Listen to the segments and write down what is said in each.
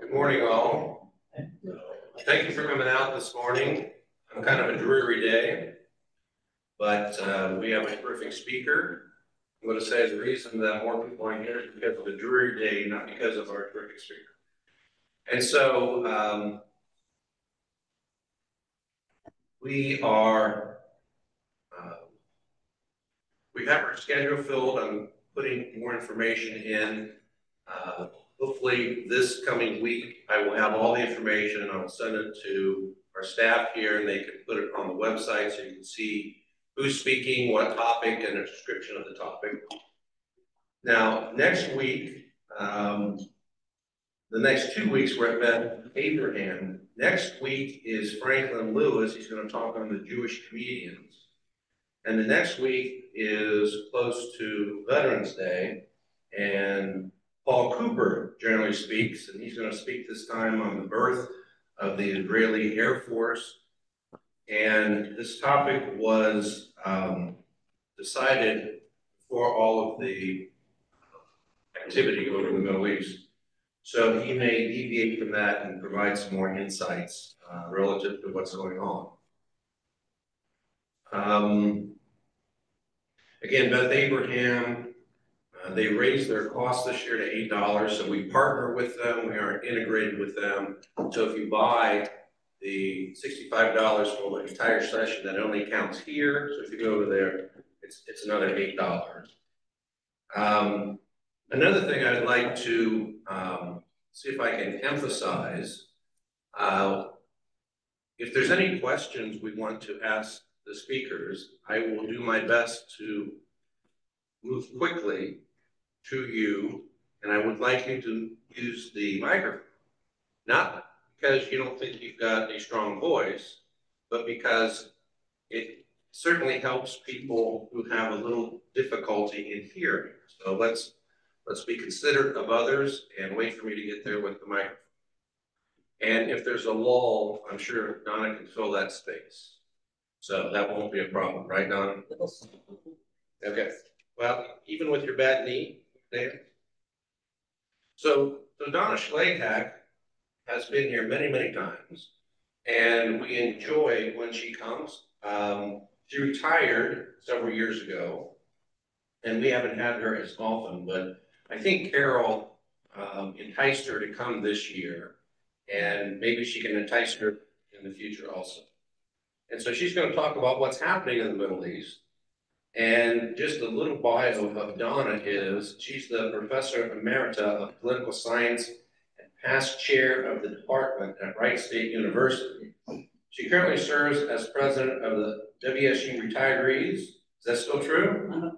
Good morning, all. Thank you for coming out this morning. I'm kind of a dreary day, but uh, we have a terrific speaker. I'm going to say the reason that more people are here is because of the dreary day, not because of our terrific speaker. And so um, we are, we have our schedule filled. I'm putting more information in. Uh, hopefully this coming week, I will have all the information and I'll send it to our staff here and they can put it on the website so you can see who's speaking, what topic, and a description of the topic. Now, next week, um, the next two weeks, we're at Abraham. Next week is Franklin Lewis. He's going to talk on the Jewish comedians. And the next week is close to Veterans Day. And Paul Cooper generally speaks, and he's going to speak this time on the birth of the Israeli Air Force. And this topic was um, decided for all of the activity over in the Middle East. So he may deviate from that and provide some more insights uh, relative to what's going on. Um, again, Beth Abraham, uh, they raised their cost this year to eight dollars, so we partner with them. We are integrated with them. So if you buy the sixty-five dollars for the entire session, that only counts here. So if you go over there, it's it's another eight dollars. Um, another thing I'd like to um, see if I can emphasize. Uh, if there's any questions we want to ask the speakers, I will do my best to move quickly to you, and I would like you to use the microphone. Not because you don't think you've got a strong voice, but because it certainly helps people who have a little difficulty in hearing. So let's let's be considerate of others and wait for me to get there with the microphone. And if there's a lull, I'm sure Donna can fill that space. So that won't be a problem, right, Donna? Okay. Well, even with your bad knee, there. So, so Donna Schlagheck has been here many, many times, and we enjoy when she comes. Um, she retired several years ago, and we haven't had her as often, but I think Carol um, enticed her to come this year, and maybe she can entice her in the future also. And so she's going to talk about what's happening in the Middle East, and just a little bio of Donna is she's the professor emerita of political science and past chair of the department at Wright State University. She currently serves as president of the WSU Retirees. Is that still true? Uh-huh.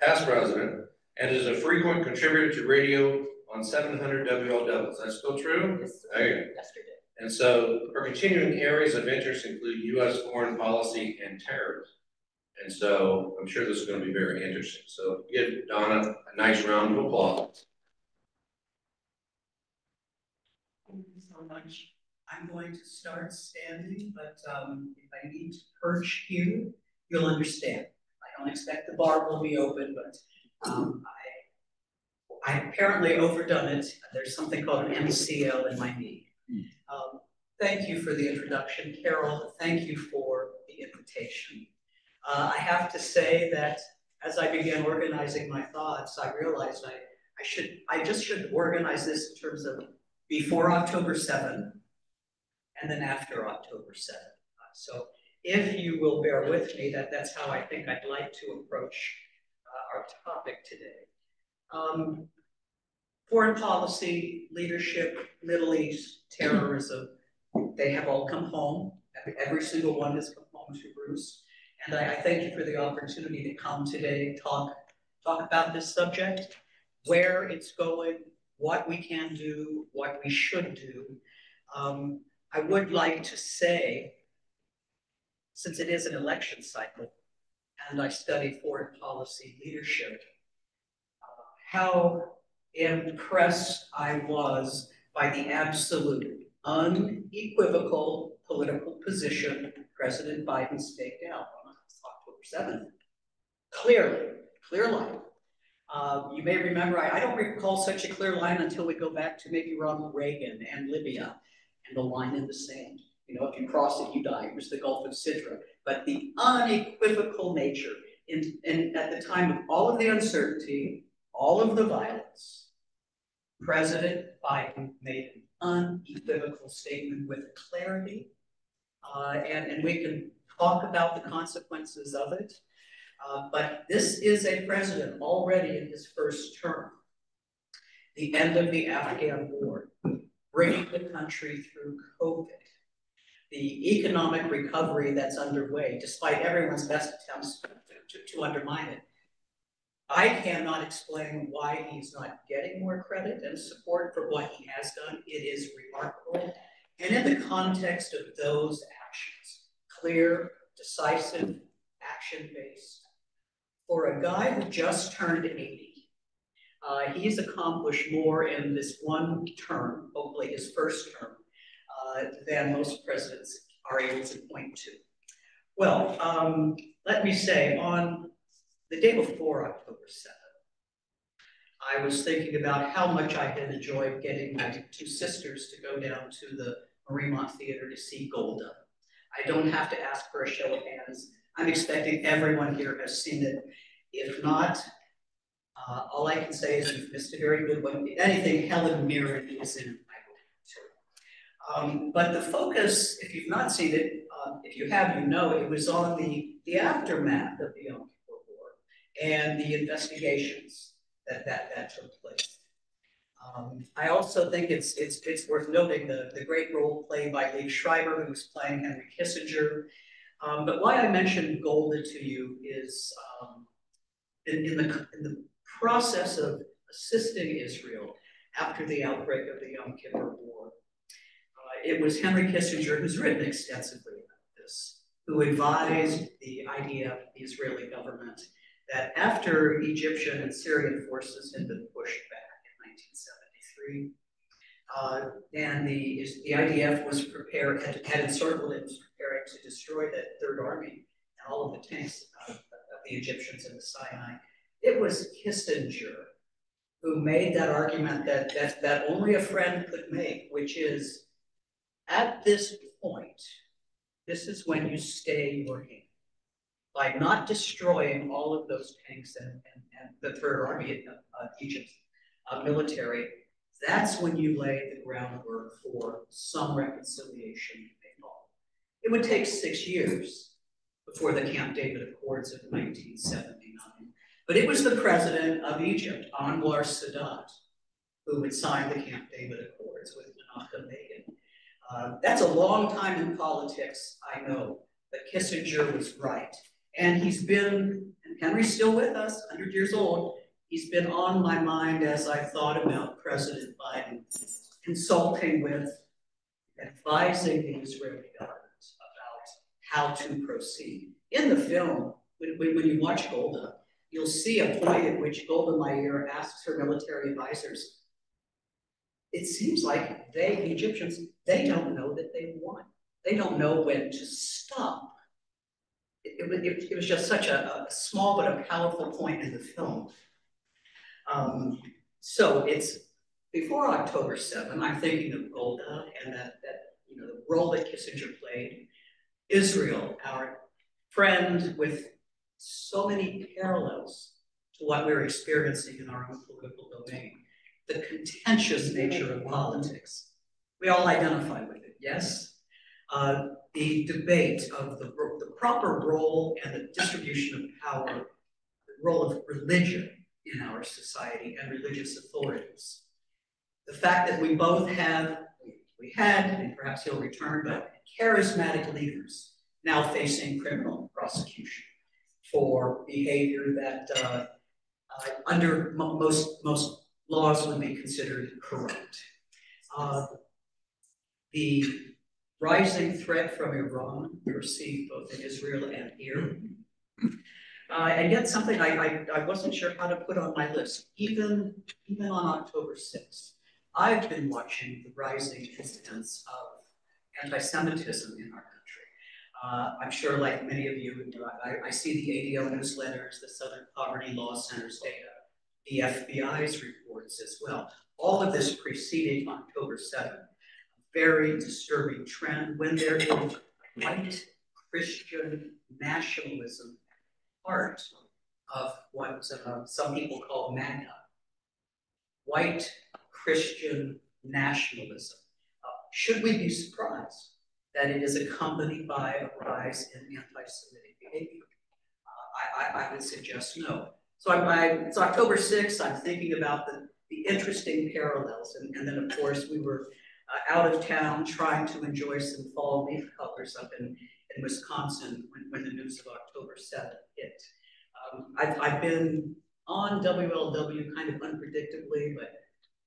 Past president, and is a frequent contributor to radio on 700 WLW. Is that still true? Yes, go. yesterday. And so her continuing areas of interest include U.S. foreign policy and terrorism. And so I'm sure this is going to be very interesting. So give Donna a nice round of applause. Thank you so much. I'm going to start standing, but um, if I need to perch here, you'll understand. I don't expect the bar will be open, but um, I, I apparently overdone it. There's something called an MCL in my knee. Um, thank you for the introduction, Carol. Thank you for the invitation. Uh, I have to say that as I began organizing my thoughts, I realized I, I should, I just should organize this in terms of before October 7 and then after October 7. Uh, so if you will bear with me, that that's how I think I'd like to approach uh, our topic today. Um, foreign policy, leadership, Middle East, terrorism, they have all come home. Every single one has come home to Bruce. And I, I thank you for the opportunity to come today, talk, talk about this subject, where it's going, what we can do, what we should do. Um, I would like to say, since it is an election cycle, and I study foreign policy leadership, uh, how impressed I was by the absolute, unequivocal political position President Biden staked out on October seventh. Clearly, clear line. Uh, you may remember, I, I don't recall such a clear line until we go back to maybe Ronald Reagan and Libya and the line in the sand. You know, if you cross it, you die. It was the Gulf of Sidra. But the unequivocal nature, in, in, at the time of all of the uncertainty, all of the violence, President Biden made an unequivocal statement with clarity. Uh, and, and we can talk about the consequences of it. Uh, but this is a president already in his first term. The end of the Afghan war, bringing the country through COVID, the economic recovery that's underway, despite everyone's best attempts to, to, to undermine it. I cannot explain why he's not getting more credit and support for what he has done. It is remarkable. And in the context of those actions, clear, decisive, action-based, for a guy who just turned 80, uh, he's accomplished more in this one term, hopefully his first term, uh, than most presidents are able to point to. Well, um, let me say, on the day before October 7th, I was thinking about how much I had enjoyed getting my two sisters to go down to the Mariemont Theater to see Golda. I don't have to ask for a show of hands. I'm expecting everyone here has seen it. If not, uh, all I can say is you've missed a very good one. Anything, Helen Mirren is in um, but the focus, if you've not seen it, uh, if you have, you know, it was on the, the aftermath of the Yom and the investigations that that, that took place. Um, I also think it's, it's, it's worth noting the, the great role played by Liev Schreiber, who was playing Henry Kissinger. Um, but why I mentioned Golda to you is um, in, in, the, in the process of assisting Israel after the outbreak of the Yom Kippur War, it was Henry Kissinger, who's written extensively about this, who advised the IDF, the Israeli government, that after Egyptian and Syrian forces had been pushed back in 1973, uh, and the, the IDF was prepared, had, had encircled it, was preparing to destroy the Third Army and all of the tanks of, of the Egyptians in the Sinai. It was Kissinger who made that argument that, that, that only a friend could make, which is at this point, this is when you stay your hand. By not destroying all of those tanks and, and, and the Third Army of uh, Egypt's uh, military, that's when you lay the groundwork for some reconciliation may follow. It would take six years before the Camp David Accords of 1979. But it was the president of Egypt, Anwar Sadat, who would sign the Camp David Accords with Menachem Begin. Uh, that's a long time in politics, I know, but Kissinger was right. And he's been, and Henry's still with us, 100 years old, he's been on my mind as I thought about President Biden, consulting with, advising the Israeli government about how to proceed. In the film, when, when you watch Golda, you'll see a point at which Golda Meir asks her military advisors, it seems like they, the Egyptians, they don't know that they won. They don't know when to stop. It, it, it was just such a, a, small but a powerful point in the film. Um, so it's before October 7, I'm thinking of Golda and that, that you know the role that Kissinger played. Israel, our friend with so many parallels to what we're experiencing in our own political domain the contentious nature of politics. We all identify with it, yes? Uh, the debate of the, the proper role and the distribution of power, the role of religion in our society and religious authorities. The fact that we both have, we had, and perhaps he'll return, but charismatic leaders now facing criminal prosecution for behavior that uh, uh, under most, most laws would be considered corrupt. Uh, the rising threat from Iran perceived both in Israel and here. Uh, and yet something I, I, I, wasn't sure how to put on my list, even, even on October 6th. I've been watching the rising incidence of anti-Semitism in our country. Uh, I'm sure like many of you, I, I see the ADL newsletters, the Southern Poverty Law Center's data, the FBI's reports as well. All of this preceded October 7th. Very disturbing trend when there is white Christian nationalism part of what uh, some people call MAGA. White Christian nationalism. Uh, should we be surprised that it is accompanied by a rise in anti-Semitic behavior? Uh, I, I, I, would suggest no. So I'm, I, it's October 6th, I'm thinking about the, the interesting parallels. And, and then of course we were uh, out of town trying to enjoy some fall leaf colors up in, in Wisconsin when, when the news of October 7th hit. Um, I've, I've been on WLW kind of unpredictably, but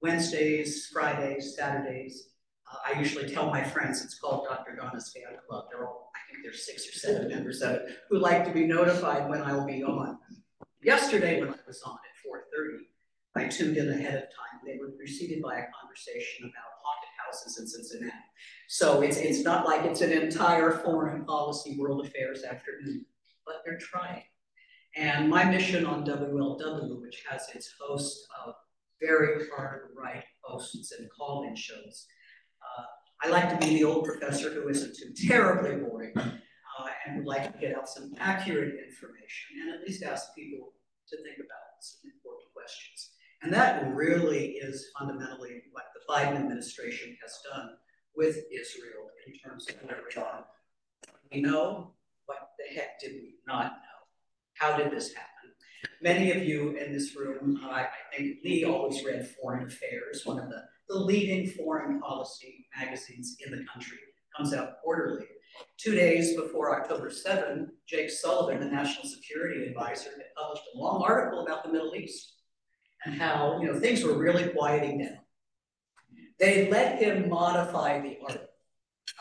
Wednesdays, Fridays, Saturdays, uh, I usually tell my friends it's called Dr. Donna's Fan Club. They're all, I think there's six or seven members of it who like to be notified when I will be on. Yesterday when I was on at 4.30, I tuned in ahead of time. They were preceded by a conversation about houses in Cincinnati. So it's, it's not like it's an entire foreign policy world affairs afternoon, but they're trying. And my mission on WLW, which has its host of very hard right hosts and call-in shows, uh, I like to be the old professor who isn't too terribly boring uh, and would like to get out some accurate information and at least ask people to think about some important questions. And that really is fundamentally what Biden administration has done with Israel in terms of where we know what the heck did we not know? How did this happen? Many of you in this room, I think Lee always read Foreign Affairs, one of the, the leading foreign policy magazines in the country, comes out quarterly. Two days before October 7, Jake Sullivan, the National Security Advisor, had published a long article about the Middle East and how you know things were really quieting down. They let him modify the article,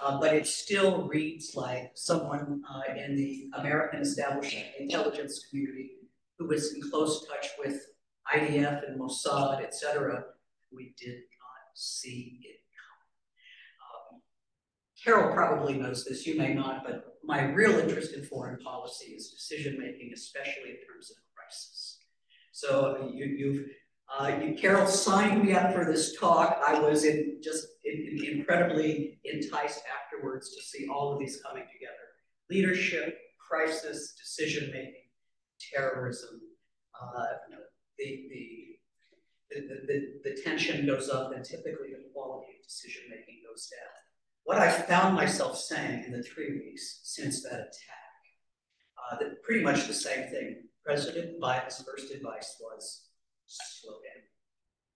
uh, but it still reads like someone uh, in the American establishment intelligence community who was in close touch with IDF and Mossad, et cetera. We did not see it come. Um, Carol probably knows this, you may not, but my real interest in foreign policy is decision making, especially in terms of crisis. So you, you've uh, Carol signed me up for this talk. I was in just in, in incredibly enticed afterwards to see all of these coming together. Leadership, crisis, decision making, terrorism. Uh, you know, the, the, the, the, the tension goes up and typically the quality of decision making goes down. What I found myself saying in the three weeks since that attack, uh, that pretty much the same thing. President Biden's first advice was slow down.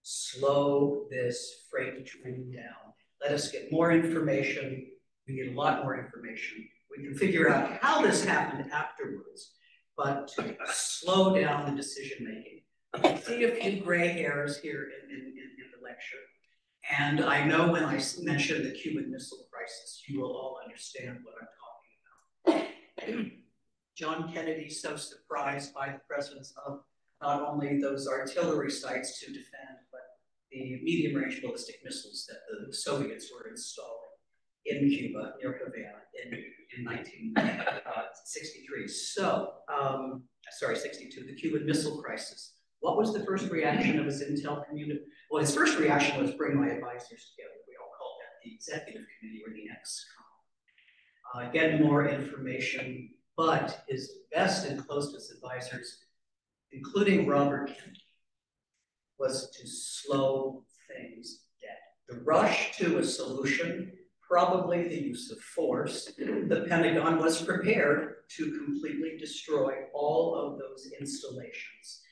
Slow this freight train down. Let us get more information. We need a lot more information. We can figure out how this happened afterwards, but to slow down the decision making. I see a few gray hairs here in, in, in, in the lecture. And I know when I mention the Cuban Missile Crisis, you will all understand what I'm talking about. John Kennedy so surprised by the presence of not only those artillery sites to defend, but the medium-range ballistic missiles that the Soviets were installing in Cuba, near Havana, in, in 1963. Uh, so, um, sorry, 62, the Cuban Missile Crisis. What was the first reaction of his intel community? Well, his first reaction was bring my advisors together. We all called that the executive committee or the EXCOM. Uh, get more information, but his best and closest advisors including Robert Kennedy, was to slow things down. The rush to a solution, probably the use of force, the Pentagon was prepared to completely destroy all of those installations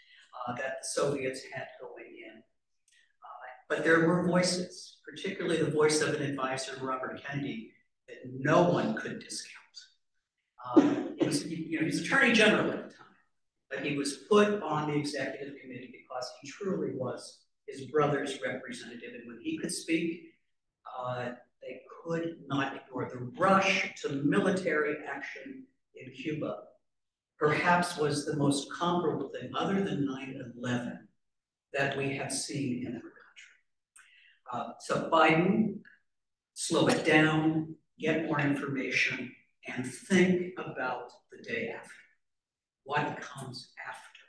uh, that the Soviets had going in. Uh, but there were voices, particularly the voice of an advisor, Robert Kennedy, that no one could discount. Um, he was, you know, he's Attorney General at the time but he was put on the executive committee because he truly was his brother's representative. And when he could speak, uh, they could not ignore the rush to military action in Cuba. Perhaps was the most comparable thing, other than 9 11, that we have seen in our country. Uh, so Biden, slow it down, get more information, and think about the day after. What comes after?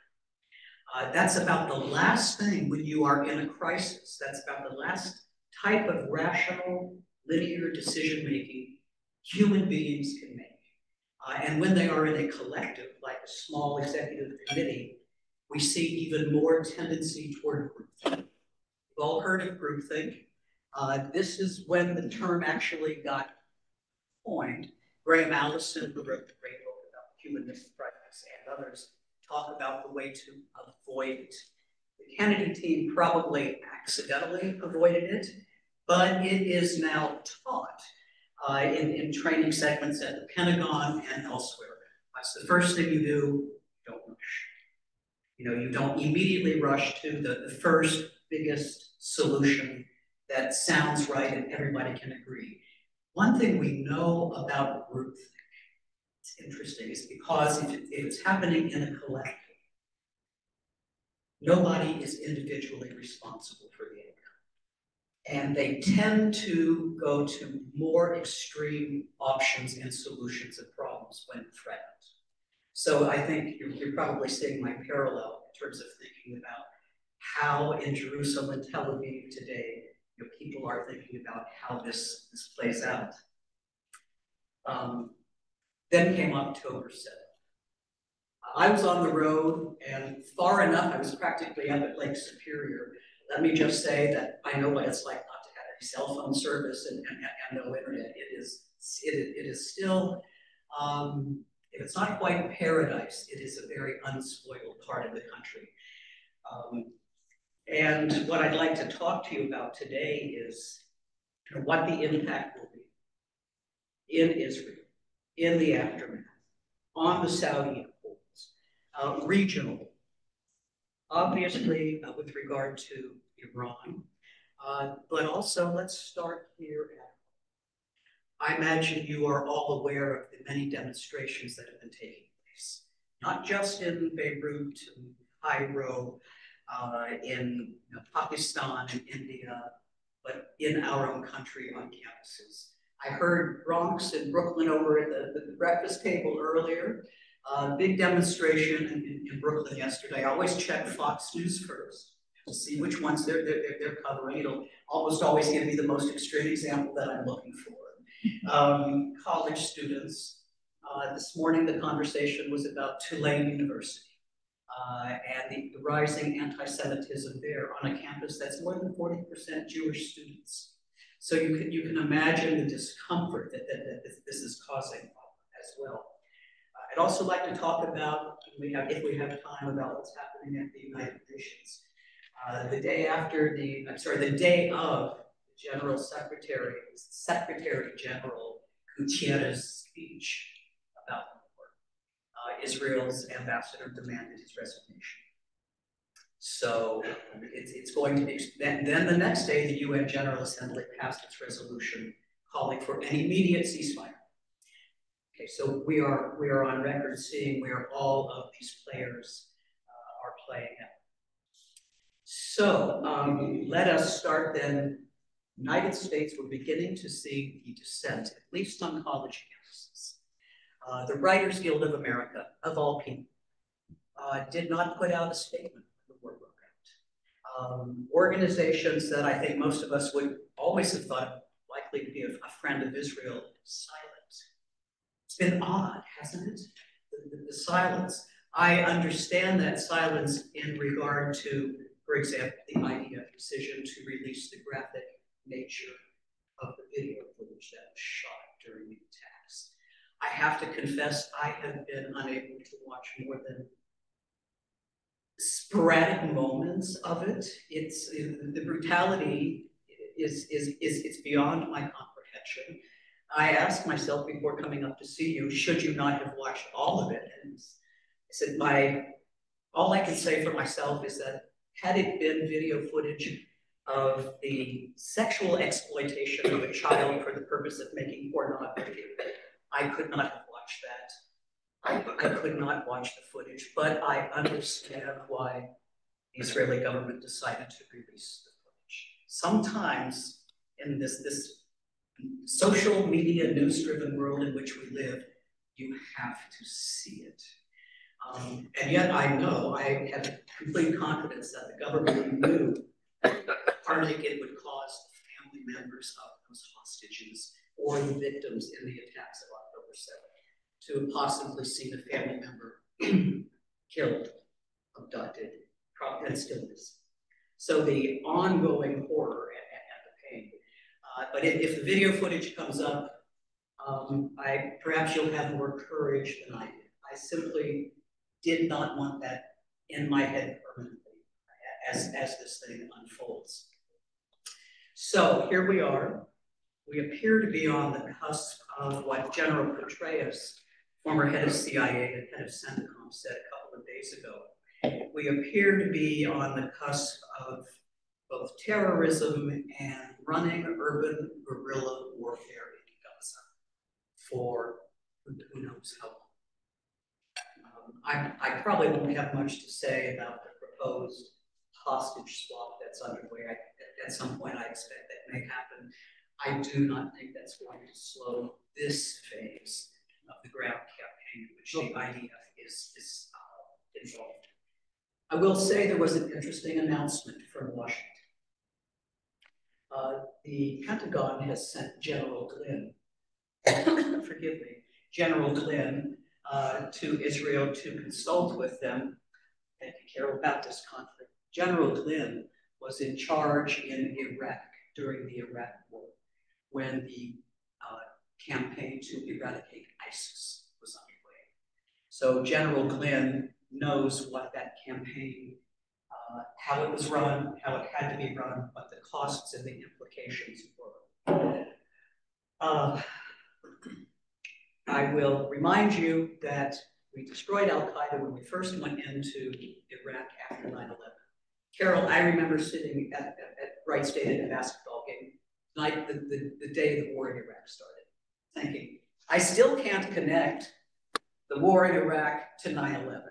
Uh, that's about the last thing when you are in a crisis. That's about the last type of rational, linear decision making human beings can make. Uh, and when they are in a collective, like a small executive committee, we see even more tendency toward groupthink. We've all heard of groupthink. Uh, this is when the term actually got coined. Graham Allison, who wrote the great book about human others talk about the way to avoid it. The Kennedy team probably accidentally avoided it, but it is now taught uh, in, in training segments at the Pentagon and elsewhere. That's the first thing you do, don't rush. You know, you don't immediately rush to the, the first biggest solution that sounds right and everybody can agree. One thing we know about groupthink, it's interesting, is because if, it, if it's happening in a collective, nobody is individually responsible for the and they tend to go to more extreme options and solutions of problems when threatened. So I think you're, you're, probably seeing my parallel in terms of thinking about how in Jerusalem and Tel Aviv today, you know, people are thinking about how this, this plays out. Um, then came October 7th. I was on the road and far enough, I was practically up at Lake Superior let me just say that I know what it's like not to have any cell phone service and, and, and no internet. It is, it, it is still, um, if it's not quite paradise, it is a very unspoiled part of the country. Um, and what I'd like to talk to you about today is what the impact will be in Israel, in the aftermath, on the Saudi imports, uh, regional, obviously uh, with regard to Iran, uh, but also let's start here I imagine you are all aware of the many demonstrations that have been taking place, not just in Beirut and Cairo, uh, in you know, Pakistan and India, but in our own country on campuses. I heard Bronx and Brooklyn over at the, the breakfast table earlier. Uh, big demonstration in, in, Brooklyn yesterday. I always check Fox News first to see which ones they're, they're, they're covering. It'll almost always give me the most extreme example that I'm looking for. Um, college students. Uh, this morning, the conversation was about Tulane University uh, and the, the rising anti-Semitism there on a campus that's more than 40% Jewish students. So you can, you can imagine the discomfort that, that, that this, is causing as well. I'd also like to talk about, we have, if we have time, about what's happening at the United Nations. Uh, the day after the, I'm sorry, the day of the General Secretary, Secretary General Guterres speech about the war, uh, Israel's ambassador demanded his resignation. So it's, it's going to be, then, then the next day, the UN General Assembly passed its resolution calling for an immediate ceasefire. Okay, so we are we are on record seeing where all of these players uh, are playing out. So um, let us start then. United States, we're beginning to see the descent, at least on college campuses. Uh, the Writers Guild of America, of all people, uh, did not put out a statement when the war broke out. Um, organizations that I think most of us would always have thought likely to be a, a friend of Israel silent. It's been odd, hasn't it? The, the, the, silence. I understand that silence in regard to, for example, the idea of decision to release the graphic nature of the video footage that was shot during the attacks. I have to confess, I have been unable to watch more than sporadic moments of it. It's the brutality is is is it's beyond my comprehension. I asked myself before coming up to see you, should you not have watched all of it? And I said, my, all I can say for myself is that had it been video footage of the sexual exploitation of a child for the purpose of making pornography, I could not have watched that. I, I could not watch the footage, but I understand why the Israeli government decided to release the footage. Sometimes in this, this social media news-driven world in which we live, you have to see it. Um, and yet I know, I have complete confidence that the government knew hardly it would cause the family members of those hostages or the victims in the attacks of October 7th to possibly see the family member killed, abducted, and still is. So the ongoing horror and, and the pain. Uh, but if, if, the video footage comes up, um, I perhaps you'll have more courage than I did. I simply did not want that in my head permanently as, as this thing unfolds. So here we are. We appear to be on the cusp of what General Petraeus, former head of CIA and head of CENTCOM, said a couple of days ago. We appear to be on the cusp of both terrorism and running urban guerrilla warfare in Gaza for who knows how long. Um, I, I probably won't have much to say about the proposed hostage swap that's underway. I, at some point, I expect that may happen. I do not think that's going to slow this phase of the ground campaign in which the IDF is, is uh, involved. I will say there was an interesting announcement from Washington. Uh, the Pentagon has sent General Glynn, forgive me, General Glynn uh, to Israel to consult with them and to care about this conflict. General Glynn was in charge in Iraq during the Iraq War when the campaign to eradicate ISIS was underway. So General Glynn knows what that campaign, uh, how it was run, how it had to be run, what the costs and the implications were. Uh, I will remind you that we destroyed Al Qaeda when we first went into Iraq after 9 11. Carol, I remember sitting at, at, at Wright State at a basketball game night, the, the, the day the war in Iraq started, thinking, I still can't connect the war in Iraq to 9 11.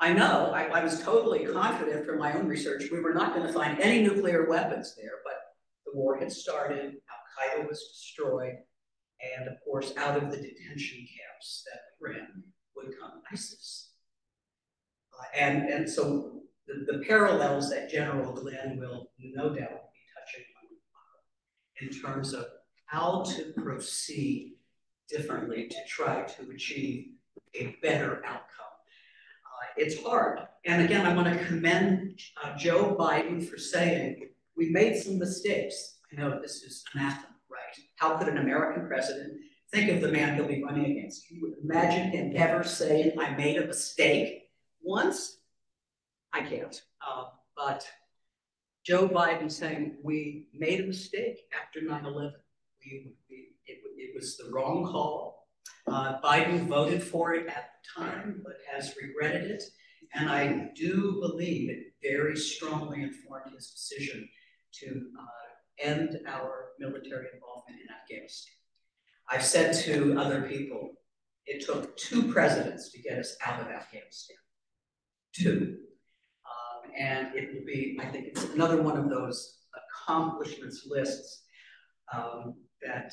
I know, I, I, was totally confident from my own research, we were not going to find any nuclear weapons there, but the war had started, Al Qaeda was destroyed, and of course, out of the detention camps that ran would come ISIS. Uh, and, and so the, the parallels that General Glynn will no doubt be touching on in terms of how to proceed differently to try to achieve a better outcome. Uh, it's hard. And again, I want to commend uh, Joe Biden for saying we made some mistakes. I know this is anathema, right? How could an American president think of the man he'll be running against? You would imagine him ever saying, I made a mistake once? I can't. Uh, but Joe Biden saying we made a mistake after 9 11. It, it, was the wrong call. Uh, Biden voted for it at the time, but has regretted it. And I do believe it very strongly informed his decision to uh, end our military involvement in Afghanistan. I've said to other people, it took two presidents to get us out of Afghanistan. Two and it will be, I think it's another one of those accomplishments lists um, that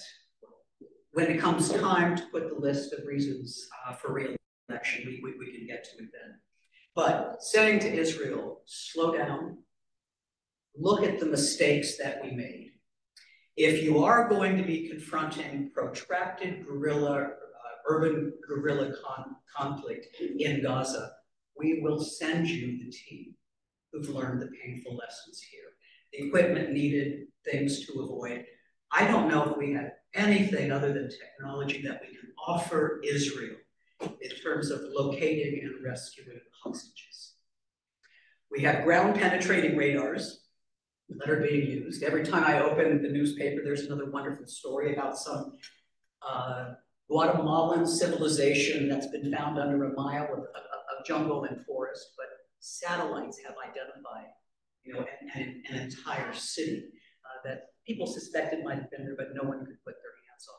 when it comes time to put the list of reasons uh, for re-election, we, we, we can get to it then. But saying to Israel, slow down, look at the mistakes that we made. If you are going to be confronting protracted guerrilla, uh, urban guerrilla con conflict in Gaza, we will send you the team who've learned the painful lessons here. The equipment needed, things to avoid. I don't know if we have anything other than technology that we can offer Israel in terms of locating and rescuing hostages. We have ground penetrating radars that are being used. Every time I open the newspaper, there's another wonderful story about some uh, Guatemalan civilization that's been found under a mile of, of, of jungle and forest. But satellites have identified, you know, an, an, an entire city uh, that people suspected might have been there, but no one could put their hands on.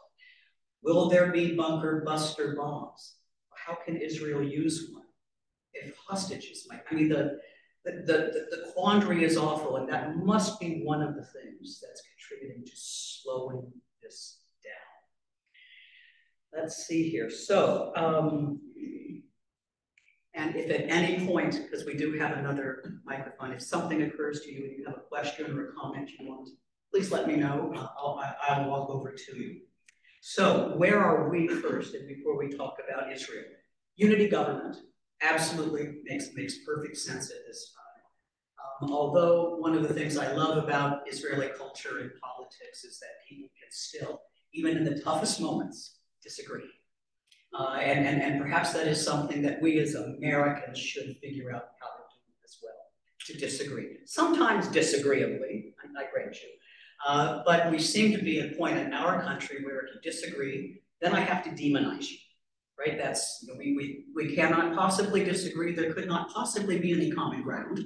Will there be bunker buster bombs? How can Israel use one? If hostages might, I mean, the, the, the, the quandary is awful, and that must be one of the things that's contributing to slowing this down. Let's see here. So, um, and if at any point, because we do have another microphone, if something occurs to you and you have a question or a comment you want, please let me know. I'll, I'll walk over to you. So where are we first, and before we talk about Israel? Unity government absolutely makes, makes perfect sense at this time. Um, although one of the things I love about Israeli culture and politics is that people can still, even in the toughest moments, disagree. Uh, and, and, and perhaps that is something that we as Americans should figure out how to do as well, to disagree. Sometimes disagreeably, I grant you. Uh, but we seem to be at a point in our country where if you disagree, then I have to demonize you, right? That's, you know, we, we, we cannot possibly disagree. There could not possibly be any common ground.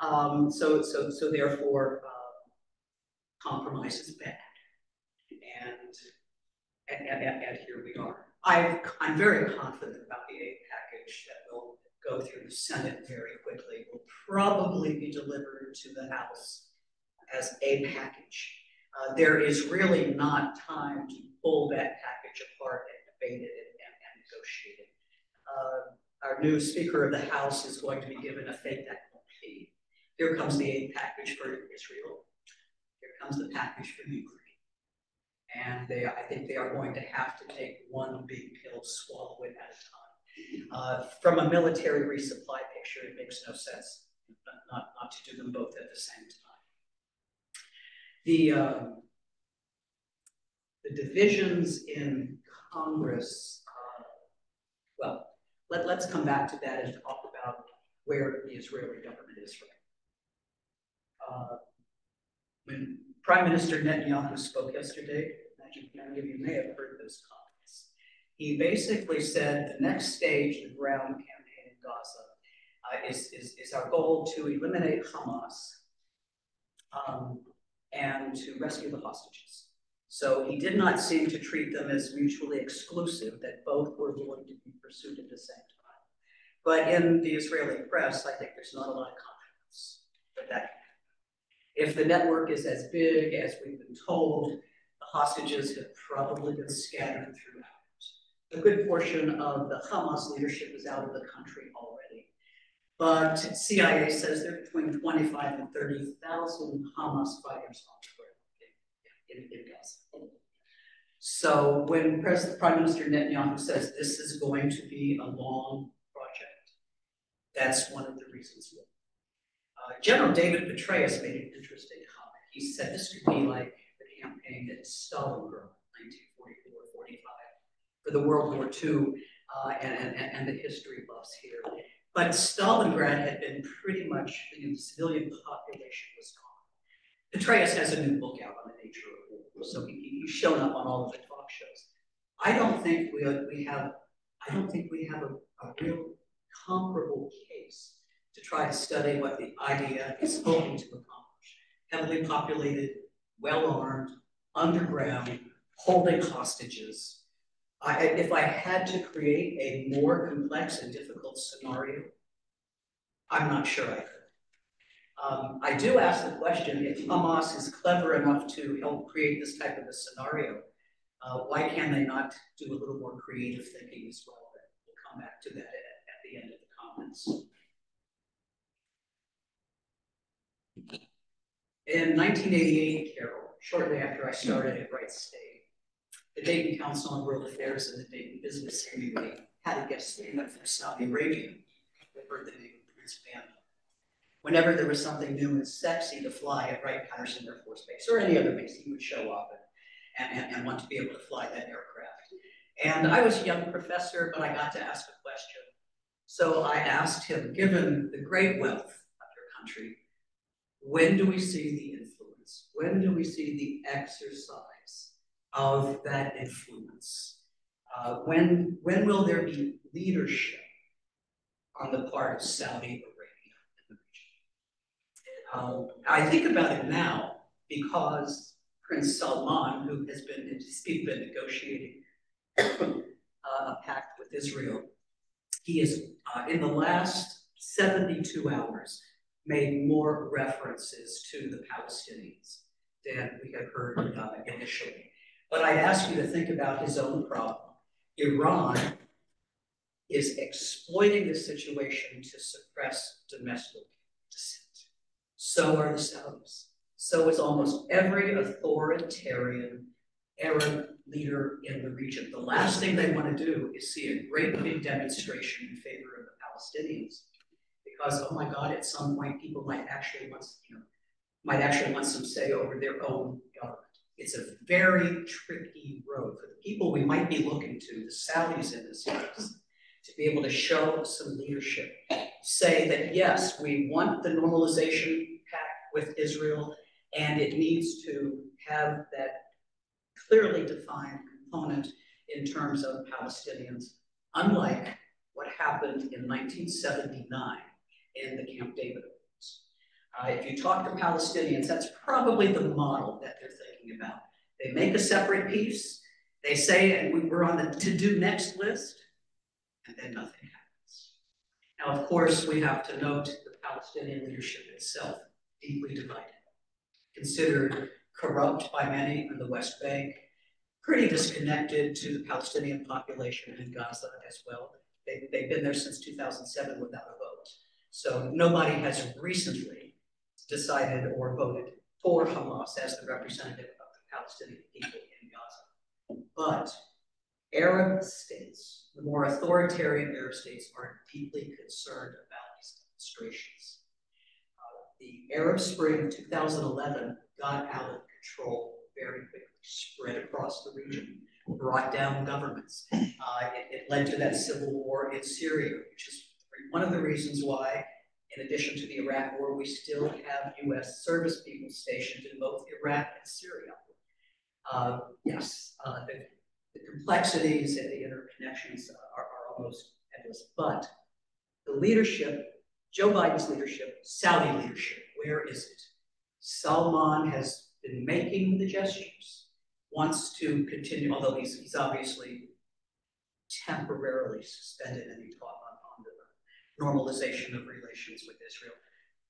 Um, so, so, so therefore, uh, compromise is bad. And, and, and, and here we are. I, I'm very confident about the aid package that will go through the Senate very quickly. Will probably be delivered to the House as a package. Uh, there is really not time to pull that package apart and debate it and, and, negotiate it. Uh, our new Speaker of the House is going to be given a that won't. Here comes the aid package for Israel. Here comes the package for Ukraine. And they, I think they are going to have to take one big pill, swallow it at a time. Uh, from a military resupply picture, it makes no sense not, not, not to do them both at the same time. The, um, the divisions in Congress, uh, well, let, let's come back to that and talk about where the Israeli government is from. Uh, when Prime Minister Netanyahu spoke yesterday, many of you may have heard those comments. He basically said the next stage, the ground campaign in Gaza, uh, is, is, is our goal to eliminate Hamas um, and to rescue the hostages. So he did not seem to treat them as mutually exclusive, that both were going to be pursued at the same time. But in the Israeli press, I think there's not a lot of confidence that that. If the network is as big as we've been told, the hostages have probably been scattered throughout. A good portion of the Hamas leadership is out of the country already. But CIA says there are between 25 and 30,000 Hamas fighters on the ground. So when President, Prime Minister Netanyahu says this is going to be a long project, that's one of the reasons why. Uh, General David Petraeus made an interesting comment. He said this could be like the campaign that Stalingrad, 1944-45, for the World War II uh, and, and, and the history buffs here. But Stalingrad had been pretty much, the civilian population was gone. Petraeus has a new book out on the nature of war, so he, he's shown up on all of the talk shows. I don't think we, we have, I don't think we have a, a real comparable case to try to study what the IDF is hoping to accomplish. Heavily populated, well-armed, underground, holding hostages, I, if I had to create a more complex and difficult scenario, I'm not sure I could. Um, I do ask the question, if Hamas is clever enough to help create this type of a scenario, uh, why can they not do a little more creative thinking as well? We'll come back to that at, at the end of the comments. In 1988, Carol, shortly after I started at Wright State, the Dayton Council on World Affairs and the Dayton Business Community had a guest speaker from Saudi Arabia. Heard the name Bandar. Whenever there was something new and sexy to fly at Wright Patterson Air Force Base or any other base, he would show up and, and, and want to be able to fly that aircraft. And I was a young professor, but I got to ask a question. So I asked him, given the great wealth of your country, when do we see the influence? When do we see the exercise of that influence? Uh, when, when will there be leadership on the part of Saudi Arabia in the region? Um, I think about it now because Prince Salman, who has been, he's been negotiating uh, a pact with Israel, he has, uh, in the last 72 hours, made more references to the Palestinians than we had heard uh, initially. But I'd ask you to think about his own problem. Iran is exploiting the situation to suppress domestic dissent. So are the Saudis. So is almost every authoritarian Arab leader in the region. The last thing they want to do is see a great big demonstration in favor of the Palestinians. Because, oh my God, at some point people might actually want, you know, might actually want some say over their own government. It's a very tricky road for the people we might be looking to, the Saudis in this case, to be able to show some leadership. Say that, yes, we want the normalization pact with Israel, and it needs to have that clearly defined component in terms of Palestinians, unlike what happened in 1979 in the Camp David Accords. Uh, if you talk to Palestinians, that's probably the model that they're thinking about. They make a separate piece, they say, and we're on the to-do next list, and then nothing happens. Now, of course, we have to note the Palestinian leadership itself, deeply divided, considered corrupt by many in the West Bank, pretty disconnected to the Palestinian population in Gaza as well. They, they've been there since 2007 without a vote. So nobody has recently decided or voted for Hamas as the representative of the Palestinian people in Gaza. But Arab states, the more authoritarian Arab states, are deeply concerned about these demonstrations. Uh, the Arab Spring of 2011 got out of control very quickly, spread across the region, brought down governments. Uh, it, it, led to that civil war in Syria, which is one of the reasons why, in addition to the Iraq war, we still have US service people stationed in both Iraq and Syria. Uh, yes, uh, the, the, complexities and the interconnections are, are almost endless, but the leadership, Joe Biden's leadership, Saudi leadership, where is it? Salman has been making the gestures, wants to continue, although he's, he's obviously temporarily suspended any talk normalization of relations with Israel.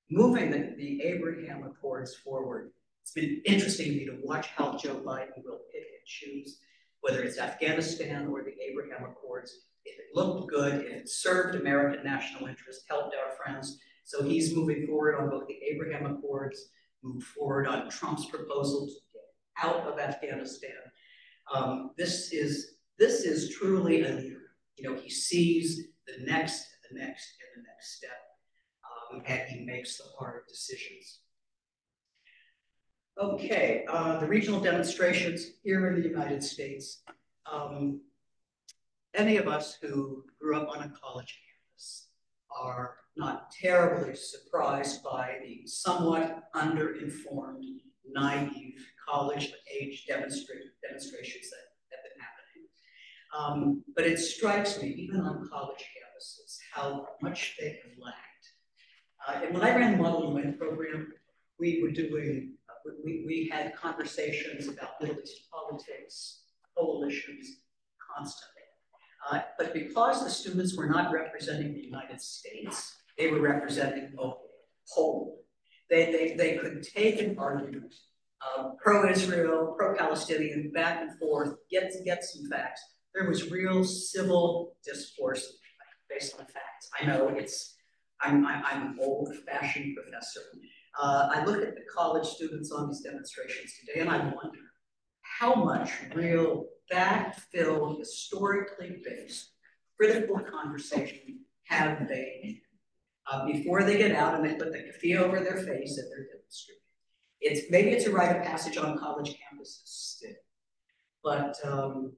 Moving the, the Abraham Accords forward, it's been interesting to me to watch how Joe Biden will pick and choose, whether it's Afghanistan or the Abraham Accords. If it looked good, if it served American national interest, helped our friends. So he's moving forward on both the Abraham Accords move forward on Trump's proposal to get out of Afghanistan. Um, this is this is truly a leader. You know, he sees the next next and the next step, um, and he makes the hard decisions. Okay, uh, the regional demonstrations here in the United States. Um, any of us who grew up on a college campus are not terribly surprised by the somewhat underinformed, naive college-age demonstrations that have been happening. Um, but it strikes me, even on college campuses, how much they have lacked. Uh, and when I ran the Model UN program, we were doing, uh, we, we had conversations about Middle East politics, coalitions, constantly. Uh, but because the students were not representing the United States, they were representing Poland. They, they, they could take an argument, um, pro-Israel, pro-Palestinian, back and forth, get, get some facts. There was real civil discourse based on facts. I know it's, I'm, I'm, I'm an old-fashioned professor. Uh, I look at the college students on these demonstrations today and I wonder how much real fact-filled, historically based, critical conversation have they uh, before they get out and they put the keffiyeh over their face at their demonstration. It's maybe it's a rite of passage on college campuses still, but um,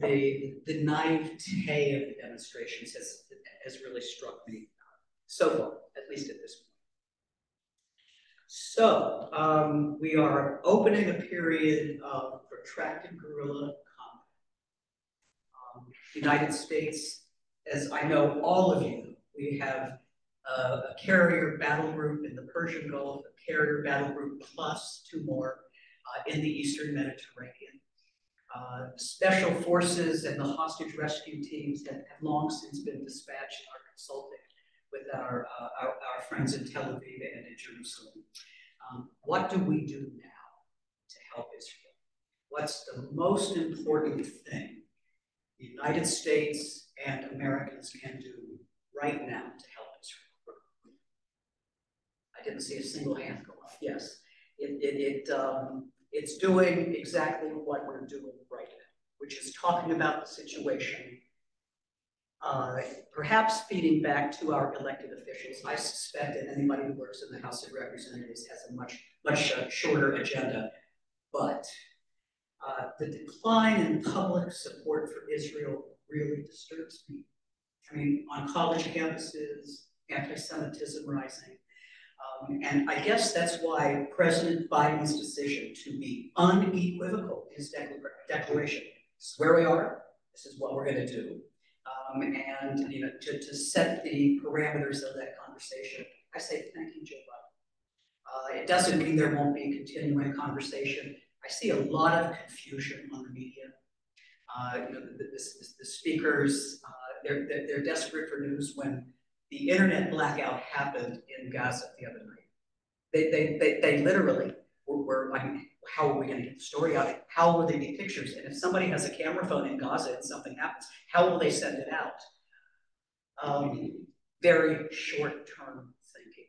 the the naivete of the demonstrations has has really struck me so far, at least at this point. So um, we are opening a period of protracted guerrilla combat. Um, United States, as I know all of you we have a carrier battle group in the Persian Gulf, a carrier battle group plus two more uh, in the Eastern Mediterranean. Uh, special forces and the hostage rescue teams have, have long since been dispatched are consulting with our, uh, our, our, friends in Tel Aviv and in Jerusalem. Um, what do we do now to help Israel? what's the most important thing the United States and Americans can do right now to help Israel? I didn't see a single hand go up. Yes, it, it, it um, it's doing exactly what we're doing right now, which is talking about the situation, uh, perhaps feeding back to our elected officials. I suspect that anybody who works in the House of Representatives has a much, much shorter agenda, but uh, the decline in public support for Israel really disturbs me. I mean, on college campuses, anti-Semitism rising, um, and I guess that's why President Biden's decision to be unequivocal in his declaration, this is where we are, this is what we're going to do, um, and you know, to, to set the parameters of that conversation, I say thank you, Joe Biden. Uh, it doesn't mean there won't be a continuing conversation. I see a lot of confusion on the media. Uh, you know, the, the, the, the speakers, uh, they're, they're, they're desperate for news when the internet blackout happened in Gaza the other night. They, they, they, they literally were, were, mean, how are we going to get the story out? How will they get pictures? And if somebody has a camera phone in Gaza and something happens, how will they send it out? Um, very short-term thinking.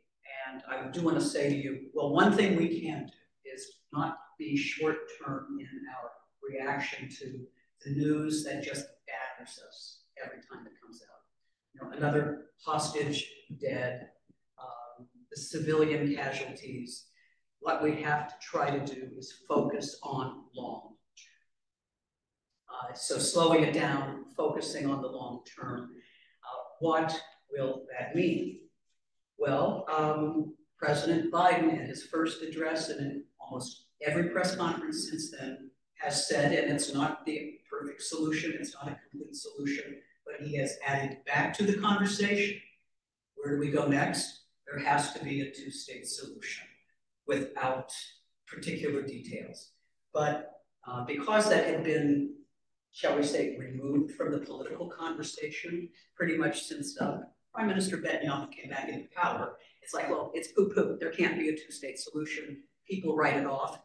And I do want to say to you, well, one thing we can do is not be short-term in our reaction to the news that just batters us every time it comes out know, another hostage dead, um, the civilian casualties. What we have to try to do is focus on long uh, so slowing it down, focusing on the long term. Uh, what will that mean? Well, um, President Biden in his first address and in almost every press conference since then has said, and it's not the perfect solution, it's not a complete solution, but he has added back to the conversation. Where do we go next? There has to be a two-state solution without particular details. But uh, because that had been, shall we say, removed from the political conversation pretty much since uh, Prime Minister Netanyahu came back into power, it's like, well, it's poo-poo. There can't be a two-state solution. People write it off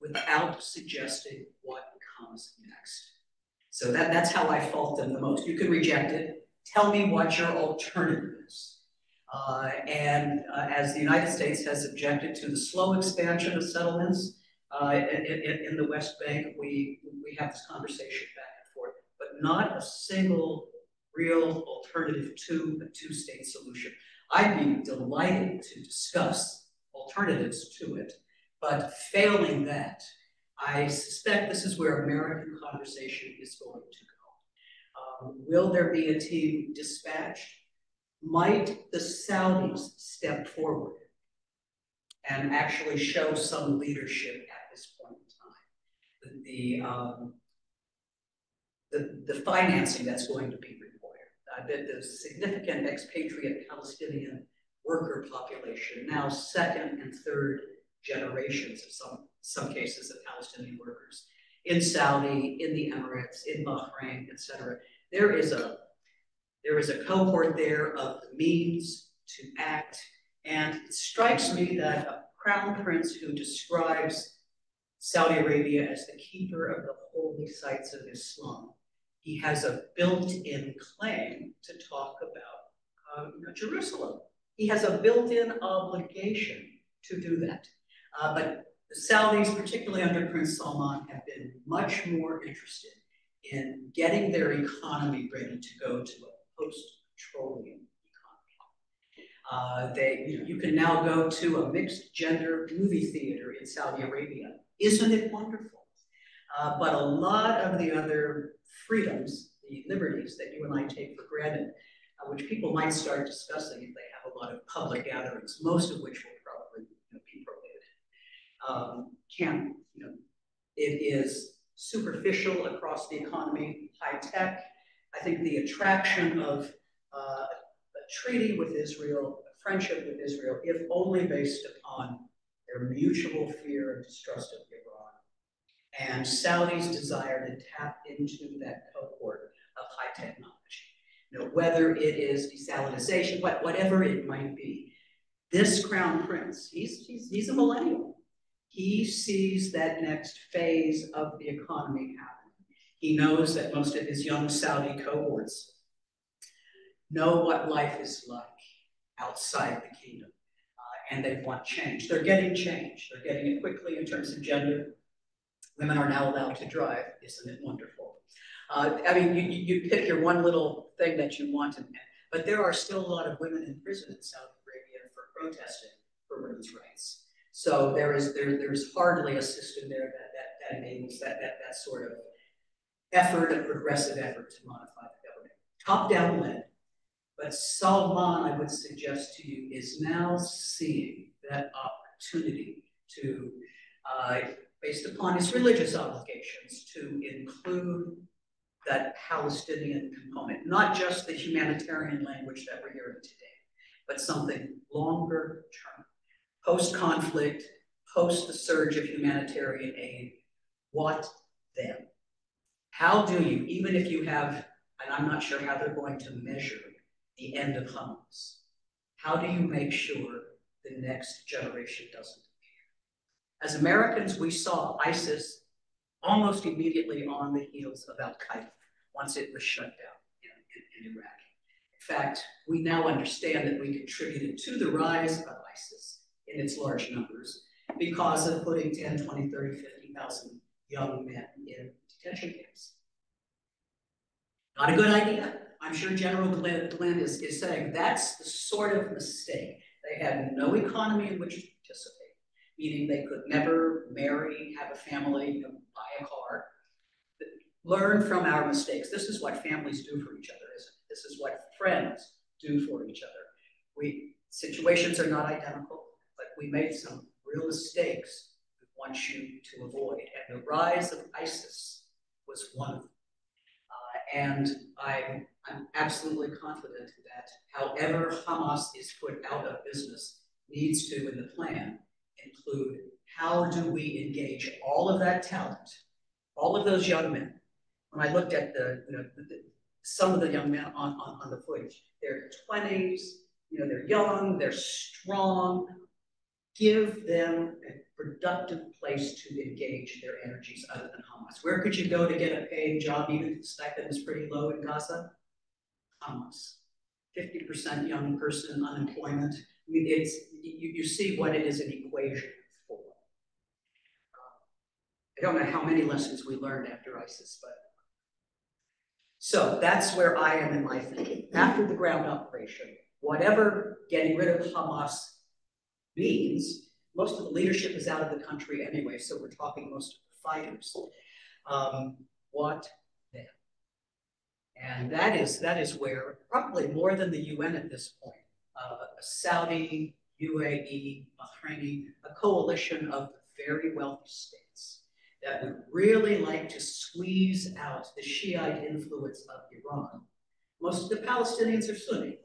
without suggesting what comes next. So that, that's how I fault them the most. You can reject it. Tell me what your alternative is. Uh, and uh, as the United States has objected to the slow expansion of settlements uh, in, in, in, the West Bank, we, we have this conversation back and forth, but not a single real alternative to a two-state solution. I'd be delighted to discuss alternatives to it, but failing that, I suspect this is where American conversation is going to go. Um, will there be a team dispatched? Might the Saudis step forward and actually show some leadership at this point in time? The, um, the, the financing that's going to be required, I bet the significant expatriate Palestinian worker population, now second and third generations of some some cases of Palestinian workers in Saudi, in the Emirates, in Bahrain, etc. There is a there is a cohort there of the means to act, and it strikes me that a crown prince who describes Saudi Arabia as the keeper of the holy sites of Islam, he has a built-in claim to talk about um, Jerusalem. He has a built-in obligation to do that. Uh, but Saudis, particularly under Prince Salman, have been much more interested in getting their economy ready to go to a post-petroleum economy. Uh, they, you, know, you can now go to a mixed gender movie theater in Saudi Arabia. Isn't it wonderful? Uh, but a lot of the other freedoms, the liberties that you and I take for granted, uh, which people might start discussing if they have a lot of public gatherings, most of which will um, can, you know, it is superficial across the economy, high tech. I think the attraction of uh, a treaty with Israel, a friendship with Israel, if only based upon their mutual fear and distrust of Iran, and Saudi's desire to tap into that cohort of high technology. You know, whether it is desalinization, what, whatever it might be, this crown prince, he's, he's, he's a millennial. He sees that next phase of the economy happen. He knows that most of his young Saudi cohorts know what life is like outside the kingdom, uh, and they want change. They're getting change. They're getting it quickly in terms of gender. Women are now allowed to drive. Isn't it wonderful? Uh, I mean, you, you pick your one little thing that you want, to, but there are still a lot of women in prison in Saudi Arabia for protesting for women's rights. So there is there, there's hardly a system there that, that, that enables that, that, that sort of effort, a progressive effort to modify the government. Top-down led. But Salman, I would suggest to you, is now seeing that opportunity to, uh, based upon his religious obligations, to include that Palestinian component, not just the humanitarian language that we're hearing today, but something longer term, post-conflict, post the surge of humanitarian aid, what then? How do you, even if you have, and I'm not sure how they're going to measure the end of Hamas, how do you make sure the next generation doesn't appear? As Americans, we saw ISIS almost immediately on the heels of Al Qaeda once it was shut down in, in, in, Iraq. In fact, we now understand that we contributed to the rise of ISIS in its large numbers because of putting 10, 20, 30, 50,000 young men in detention camps. Not a good idea. I'm sure General Glynn, Glynn is, is saying that's the sort of mistake. They had no economy in which to participate, meaning they could never marry, have a family, you know, buy a car. Learn from our mistakes. This is what families do for each other, isn't it? This is what friends do for each other. We situations are not identical, but we made some real mistakes we want you to avoid. And the rise of ISIS was one of them. Uh, and I, I'm absolutely confident that however Hamas is put out of business needs to, in the plan, include how do we engage all of that talent, all of those young men. When I looked at the, you know, the, the, some of the young men on, on, on the footage, they're 20s, you know, they're young, they're strong. Give them a productive place to engage their energies other than Hamas. Where could you go to get a paid job, even if the stipend is pretty low in Gaza? Hamas. 50% young person unemployment. I mean, it's, you, you see what it is an equation for. Uh, I don't know how many lessons we learned after ISIS, but. So that's where I am in my thinking. After the ground operation, whatever getting rid of Hamas means, most of the leadership is out of the country anyway, so we're talking most of the fighters. Um, what then? And that is, that is where, probably more than the UN at this point, uh, Saudi, UAE, Bahraini, a coalition of very wealthy states that would really like to squeeze out the Shiite influence of Iran. Most of the Palestinians are Sunni,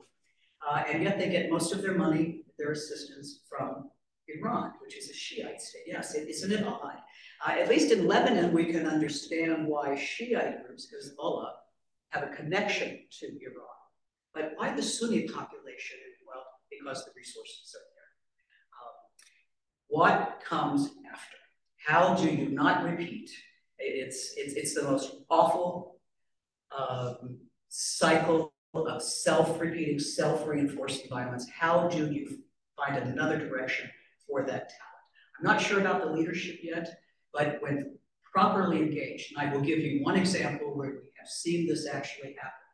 uh, and yet they get most of their money, their assistance from Iran, which is a Shiite state. Yes, is isn't it odd? Uh, at least in Lebanon, we can understand why Shiite groups, Hezbollah, have a connection to Iran. But why the Sunni population? Well, because the resources are there. Um, what comes after? How do you not repeat? It's, it's, it's the most awful um, cycle of self-repeating, self-reinforcing violence. How do you find another direction for that talent? I'm not sure about the leadership yet, but when properly engaged, and I will give you one example where we have seen this actually happen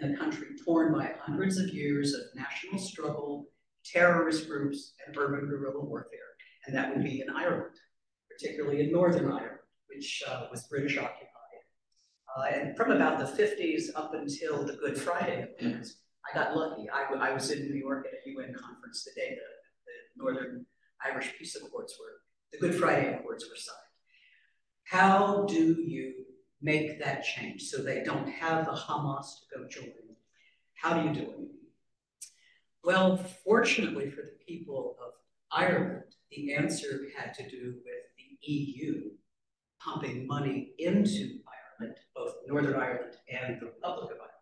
in a country torn by hundreds of years of national struggle, terrorist groups, and urban guerrilla warfare, and that would be in Ireland, particularly in Northern Ireland, which uh, was British occupied. Uh, and from about the 50s up until the Good Friday events, I got lucky. I, I was in New York at a UN conference the day the, the Northern Irish Peace Accords were, the Good Friday Accords were signed. How do you make that change so they don't have the Hamas to go join? How do you do it? Well, fortunately for the people of Ireland, the answer had to do with the EU pumping money into Ireland, both Northern Ireland and the Republic of Ireland.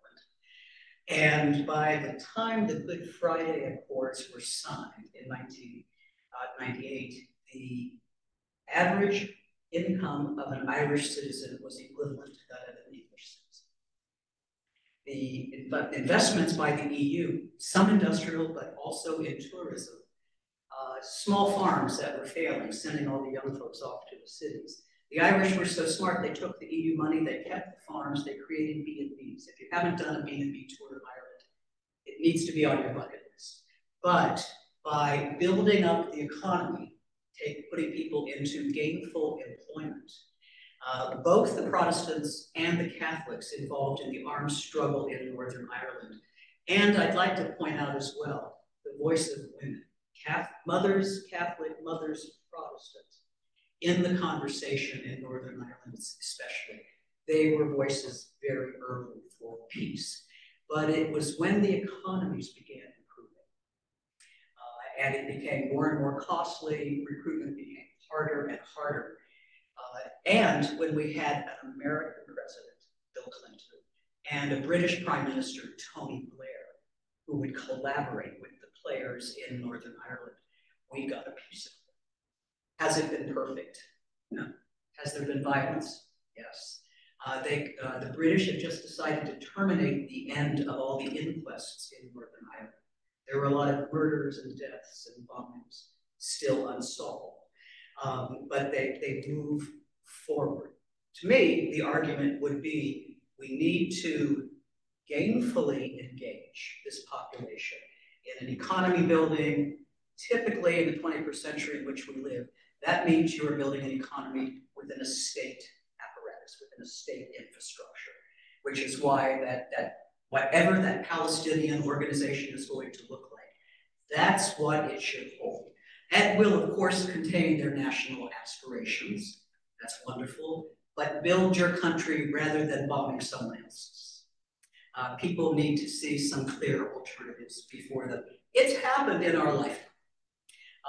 And by the time the Good Friday Accords were signed in 1998, uh, the average income of an Irish citizen was equivalent to that of an English citizen. The investments by the EU, some industrial, but also in tourism, uh, small farms that were failing, sending all the young folks off to the cities. The Irish were so smart, they took the EU money, they kept the farms, they created B and Bs. If you haven't done a B and B tour of Ireland, it needs to be on your bucket list. But by building up the economy, take, putting people into gainful employment, uh, both the Protestants and the Catholics involved in the armed struggle in Northern Ireland. And I'd like to point out as well, the voice of women, Catholic, mothers, Catholic mothers, Protestants, in the conversation in Northern Ireland especially. They were voices very early for peace. But it was when the economies began improving uh, and it became more and more costly, recruitment became harder and harder. Uh, and when we had an American president, Bill Clinton, and a British Prime Minister, Tony Blair, who would collaborate with the players in Northern Ireland, we got a piece of. Has it been perfect? No. Has there been violence? Yes. Uh, they, uh, the British have just decided to terminate the end of all the inquests in Northern Ireland. There were a lot of murders and deaths and bombings still unsolved. Um, but they, they move forward. To me, the argument would be we need to gainfully engage this population in an economy building, typically in the 21st century in which we live. That means you are building an economy within a state apparatus, within a state infrastructure, which is why that, that whatever that Palestinian organization is going to look like, that's what it should hold. It will, of course, contain their national aspirations. That's wonderful. But build your country rather than bombing someone else's. Uh, people need to see some clear alternatives before them. It's happened in our lifetime.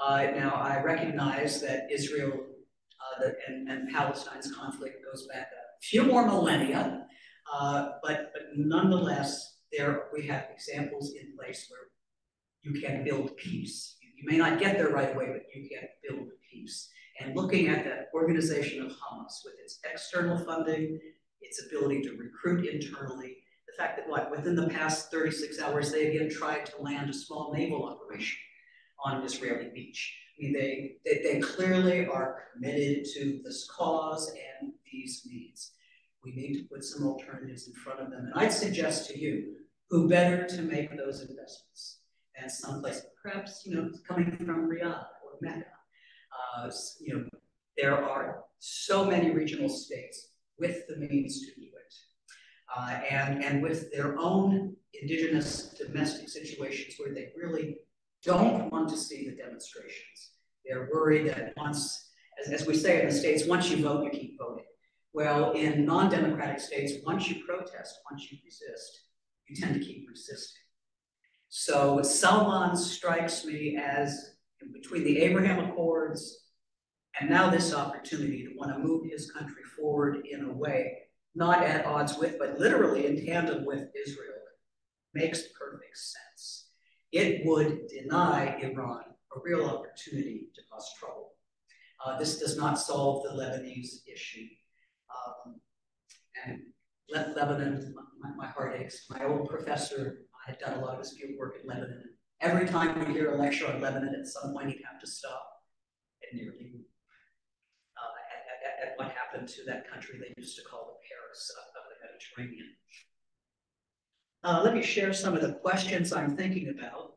Uh, now, I recognize that Israel uh, the, and, and, Palestine's conflict goes back a few more millennia, uh, but, but nonetheless, there we have examples in place where you can build peace. You, you may not get there right away, but you can build peace. And looking at that organization of Hamas with its external funding, its ability to recruit internally, the fact that what within the past 36 hours they again tried to land a small naval operation on Israeli beach. I mean, they, they, they clearly are committed to this cause and these needs. We need to put some alternatives in front of them. And I'd suggest to you, who better to make those investments than someplace, perhaps, you know, coming from Riyadh or Mecca. Uh, you know, there are so many regional states with the means to do it. Uh, and, and with their own indigenous domestic situations where they really don't want to see the demonstrations. They're worried that once, as, as we say in the States, once you vote, you keep voting. Well, in non-democratic states, once you protest, once you resist, you tend to keep resisting. So Salman strikes me as between the Abraham Accords and now this opportunity to want to move his country forward in a way not at odds with, but literally in tandem with Israel, makes perfect sense. It would deny Iran a real opportunity to cause trouble. Uh, this does not solve the Lebanese issue. Um, and Le Lebanon, my, my, heart aches. My old professor I had done a lot of his field work in Lebanon. Every time we hear a lecture on Lebanon, at some point he'd have to stop and nearly uh, at, at, at, what happened to that country they used to call the Paris of, of the Mediterranean. Uh, let me share some of the questions I'm thinking about.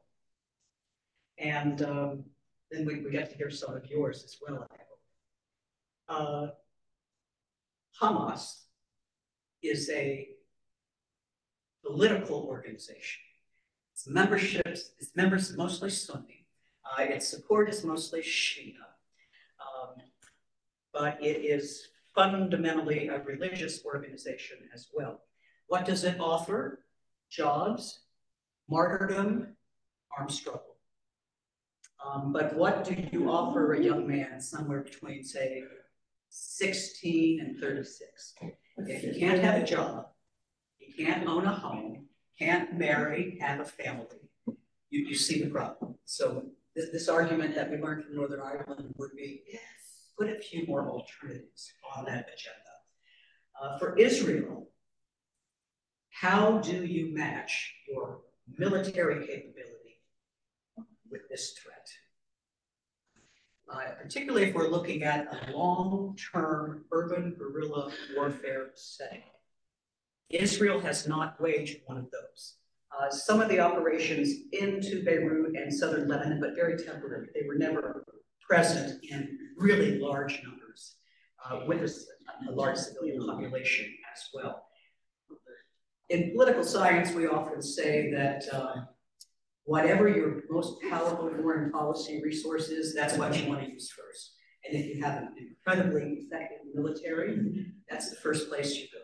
And um, then we, we get to hear some of yours as well, I hope. Uh, Hamas is a political organization. Its memberships, its members mostly Sunni. Uh, its support is mostly Shia. Um, but it is fundamentally a religious organization as well. What does it offer? Jobs, martyrdom, armed struggle. Um, but what do you offer a young man somewhere between, say, 16 and 36? If you can't have a job, you can't own a home, can't marry, have a family, you, you see the problem. So this, this argument that we learned from Northern Ireland would be, yes, put a few more alternatives on that agenda. Uh, for Israel, how do you match your military capability with this threat? Uh, particularly if we're looking at a long-term urban guerrilla warfare setting. Israel has not waged one of those. Uh, some of the operations into Beirut and southern Lebanon, but very temporary. They were never present in really large numbers uh, with a, a, large civilian population as well. In political science, we often say that uh, whatever your most powerful foreign policy resource is, that's what you want to use first. And if you have an incredibly effective military, that's the first place you go.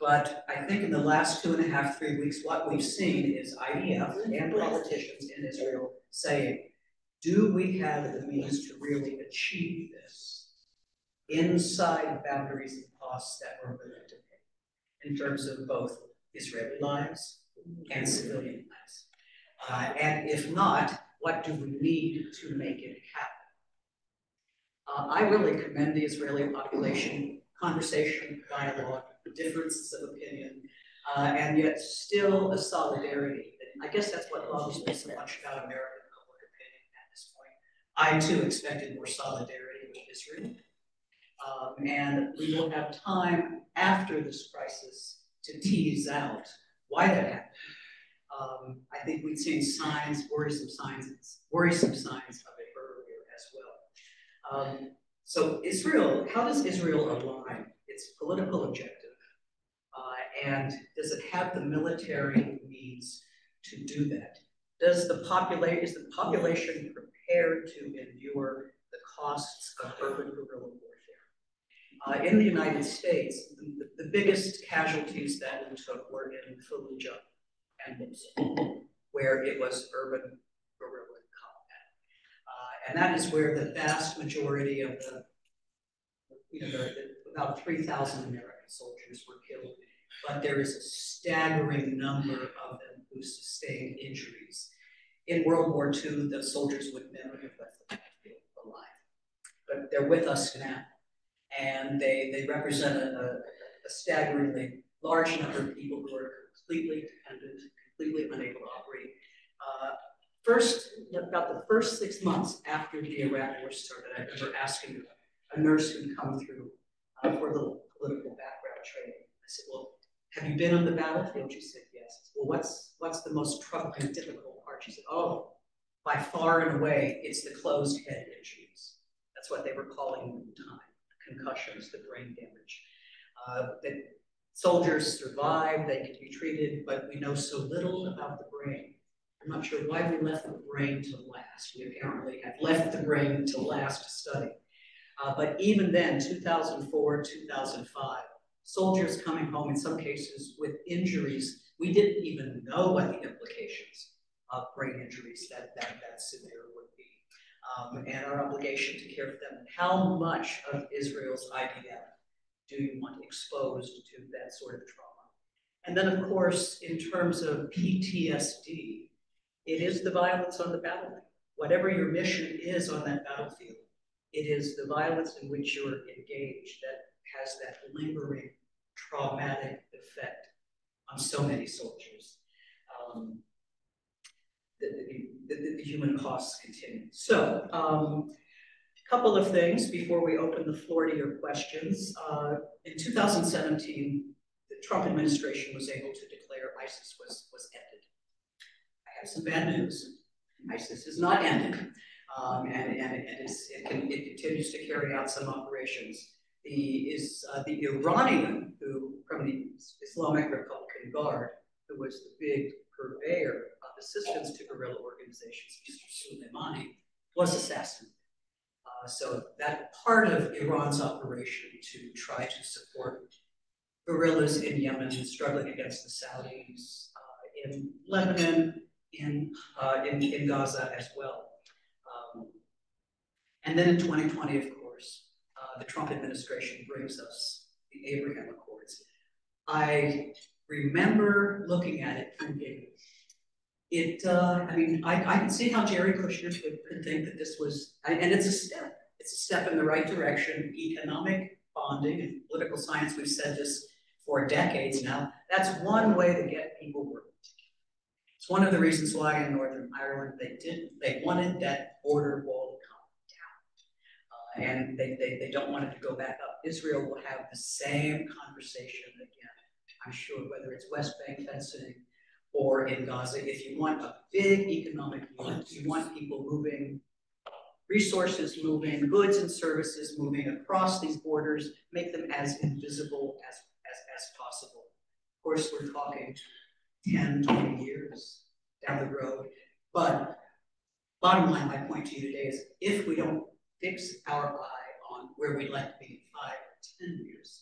But I think in the last two and a half, three weeks, what we've seen is IDF and politicians in Israel saying, do we have the means to really achieve this inside boundaries and costs that we're willing to pay in terms of both Israeli lives and civilian lives? Uh, and if not, what do we need to make it happen? Uh, I really commend the Israeli population conversation, dialogue, differences of opinion, uh, and yet still a solidarity. And I guess that's what bothers me so much about American public opinion at this point. I too expected more solidarity with Israel. Um, and we will have time after this crisis to tease out why that happened. Um, I think we've seen signs, worrisome signs, worrisome signs of it earlier as well. Um, so Israel, how does Israel align its political objectives and does it have the military means to do that? Does the population, is the population prepared to endure the costs of urban guerrilla warfare? Uh, in the United States, the, the, biggest casualties that we took were in Fallujah and Mosul, where it was urban guerrilla combat. Uh, and that is where the vast majority of the, you know, the, the, about 3,000 American soldiers were killed but there is a staggering number of them who sustained injuries. In World War II, the soldiers would never have left the battlefield alive, but they're with us now. And they, they represent a, a, staggeringly large number of people who are completely dependent, completely unable to operate. Uh, first, about the first six months after the Iraq War started, I remember asking a nurse who'd come through uh, for little political background training. I said, well, have you been on the battlefield? She said, yes. Well, what's, what's the most troubling difficult part? She said, oh, by far and away, it's the closed head injuries. That's what they were calling them at the time, concussions, the brain damage. Uh, that soldiers survive, they can be treated, but we know so little about the brain. I'm not sure why we left the brain to last. We apparently have left the brain to last to study. Uh, but even then, 2004, 2005, soldiers coming home in some cases with injuries. We didn't even know what the implications of brain injuries that that, that severe. Um, and our obligation to care for them. How much of Israel's IDF do you want exposed to that sort of trauma? And then, of course, in terms of PTSD, it is the violence on the battlefield. Whatever your mission is on that battlefield, it is the violence in which you're engaged that has that lingering traumatic effect on so many soldiers. Um, the, the, human costs continue. So, um, a couple of things before we open the floor to your questions. Uh, in 2017, the Trump administration was able to declare ISIS was, was ended. I have some bad news. ISIS is not ended. Um, and, and, and it, can, it continues to carry out some operations the is uh, the Iranian who from the Islamic Republican Guard, who was the big purveyor of assistance to guerrilla organizations, Mr. Soleimani, was assassinated. Uh, so that part of Iran's operation to try to support guerrillas in Yemen struggling against the Saudis, uh, in Lebanon, in, uh, in, in Gaza as well. Um, and then in 2020, of course, uh, the Trump administration brings us the Abraham Accords. I remember looking at it thinking, it, uh, I mean, I, I can see how Jerry Kushner could, could think that this was, and it's a step. it's a step in the right direction. Economic bonding and political science, we've said this for decades now. That's one way to get people working together. It's one of the reasons why in Northern Ireland they didn't, they wanted that border wall to come down, uh, and they, they they don't want it to go back up. Israel will have the same conversation again. I'm sure whether it's West Bank fencing or in Gaza, if you want a big economic unit, you want people moving resources moving, goods and services moving across these borders, make them as invisible as, as, as possible. Of course, we're talking 10, 20 years down the road. But bottom line, my point to you today is if we don't fix our eye on where we'd like to be in five or 10 years,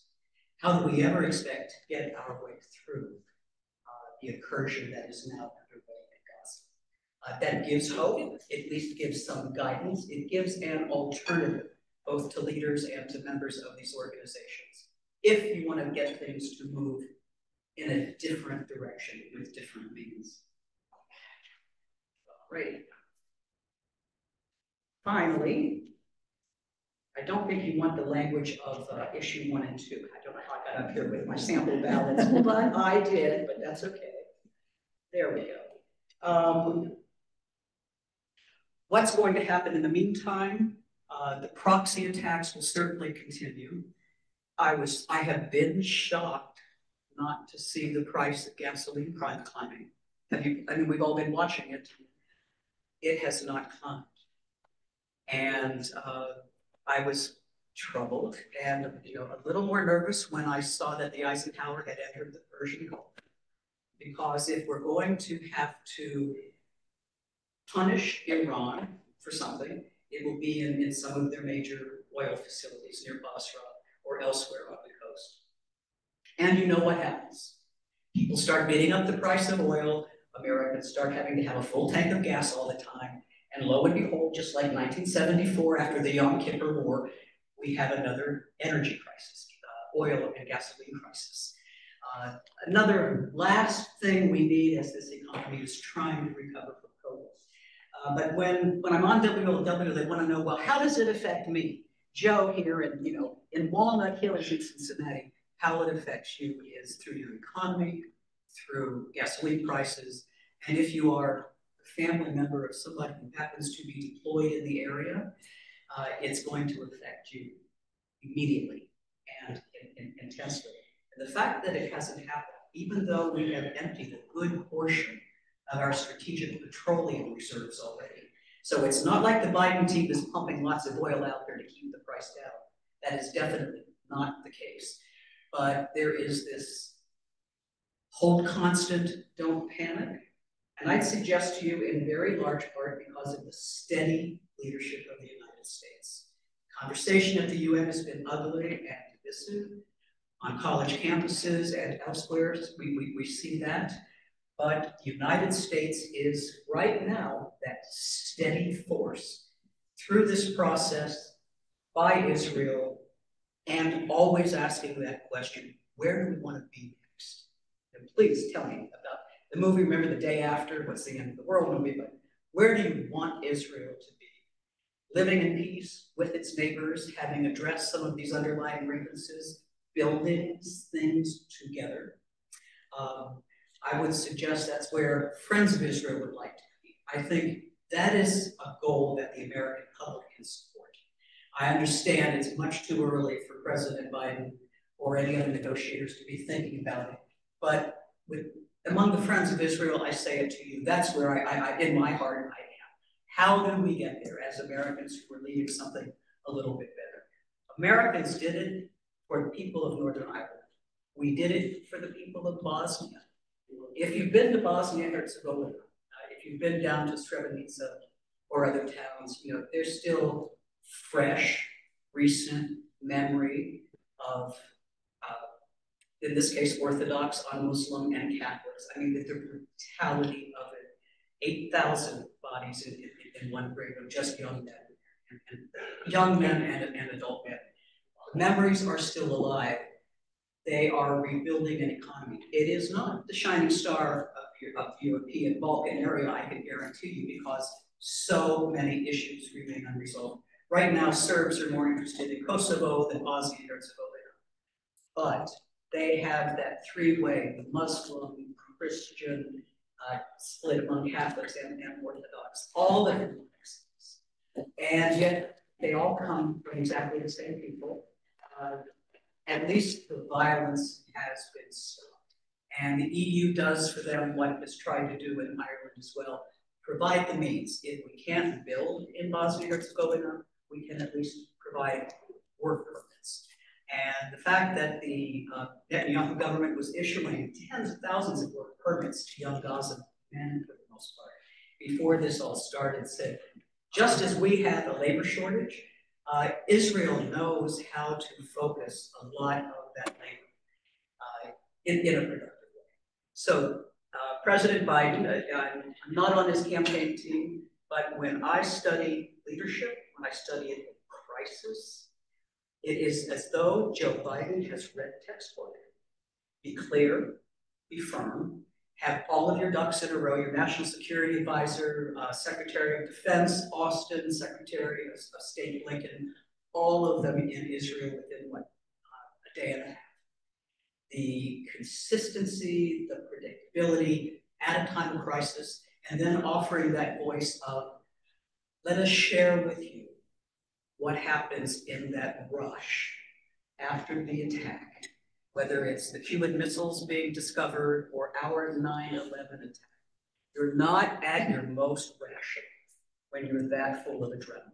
how do we ever expect to get our way through uh, the incursion that is now underway in Gaza? uh, that gives hope, at least gives some guidance, it gives an alternative both to leaders and to members of these organizations. If you want to get things to move in a different direction with different means. Great. Finally, I don't think you want the language of uh, issue one and two. I don't know how I got up here with my sample ballots, but I did, but that's okay. There we go. Um, What's going to happen in the meantime? Uh, the proxy attacks will certainly continue. I was, I have been shocked not to see the price of gasoline climbing. Have you, I mean, we've all been watching it. It has not climbed. And uh, I was troubled and you know a little more nervous when I saw that the Eisenhower had entered the Persian Gulf. Because if we're going to have to punish Iran for something, it will be in, in some of their major oil facilities near Basra or elsewhere on the coast. And you know what happens. People start bidding up the price of oil, Americans start having to have a full tank of gas all the time, and lo and behold, just like 1974 after the Yom Kippur War, we have another energy crisis, uh, oil and gasoline crisis. Uh, another last thing we need as this economy is trying to recover from uh, but when, when I'm on WLW, they want to know, well, how does it affect me? Joe here in, you know, in Walnut Hills in Cincinnati, how it affects you is through your economy, through gasoline prices, and if you are family member of somebody who happens to be deployed in the area, uh, it's going to affect you immediately and in, intensely. And the fact that it hasn't happened, even though we have emptied a good portion of our strategic petroleum reserves already. So it's not like the Biden team is pumping lots of oil out there to keep the price down. That is definitely not the case. But there is this hold constant, don't panic. And I'd suggest to you in very large part because of the steady leadership of the United States. Conversation at the UN has been ugly and divisive. On college campuses and elsewhere, we, we, we see that. But the United States is right now that steady force through this process by Israel and always asking that question, where do we want to be next? And please tell me about the movie, remember the day after, what's the end of the world movie, but where do you want Israel to be? Living in peace with its neighbors, having addressed some of these underlying grievances, building things together. Um, I would suggest that's where Friends of Israel would like to be. I think that is a goal that the American public can support. I understand it's much too early for President Biden or any other negotiators to be thinking about it. But with among the Friends of Israel, I say it to you, that's where I, I, I in my heart, I am. How do we get there as Americans who are leading something a little bit better? Americans did it for the people of Northern Ireland. We did it for the people of Bosnia. If you've been to Bosnia and Herzegovina, uh, if you've been down to Srebrenica or other towns, you know, there's still fresh, recent memory of, in this case, Orthodox on Muslim and Catholics. I mean, the, brutality of it. 8,000 bodies in, in, in, one grave of just young men, and, and young men and, and adult men. Memories are still alive, they are rebuilding an economy. It is not the shining star of, of the European Balkan area, I can guarantee you, because so many issues remain unresolved. right now Serbs are more interested in Kosovo than Bosnia and Herzegovina. But they have that three-way Muslim, Christian, uh, split among Catholics and, and Orthodox, all the complexities. And yet they all come from exactly the same people. Uh, at least the violence has been stopped. And the EU does for them what has tried to do in Ireland as well, provide the means. If we can't build in Bosnia and Herzegovina, we can at least provide work permits. And the fact that the uh, Netanyahu government was issuing tens of thousands of work permits to young Gaza men for the most part, before this all started, said, just as we have a labor shortage, uh, Israel knows how to focus a lot of that labor uh, in, in a productive way. So uh, President Biden, uh, I'm not on his campaign team, but when I study leadership, when I study it in crisis, it is as though Joe Biden has read textbook. Be clear, be firm, have all of your ducks in a row, your national security advisor, uh, Secretary of Defense, Austin, Secretary of, of State Blinken, all of them in Israel within what, uh, a day and a half. The consistency, the predictability at a time of crisis, and then offering that voice of, let us share with you what happens in that rush after the attack, whether it's the Cuban missiles being discovered or our 9-11 attack. You're not at your most rational when you're that full of adrenaline.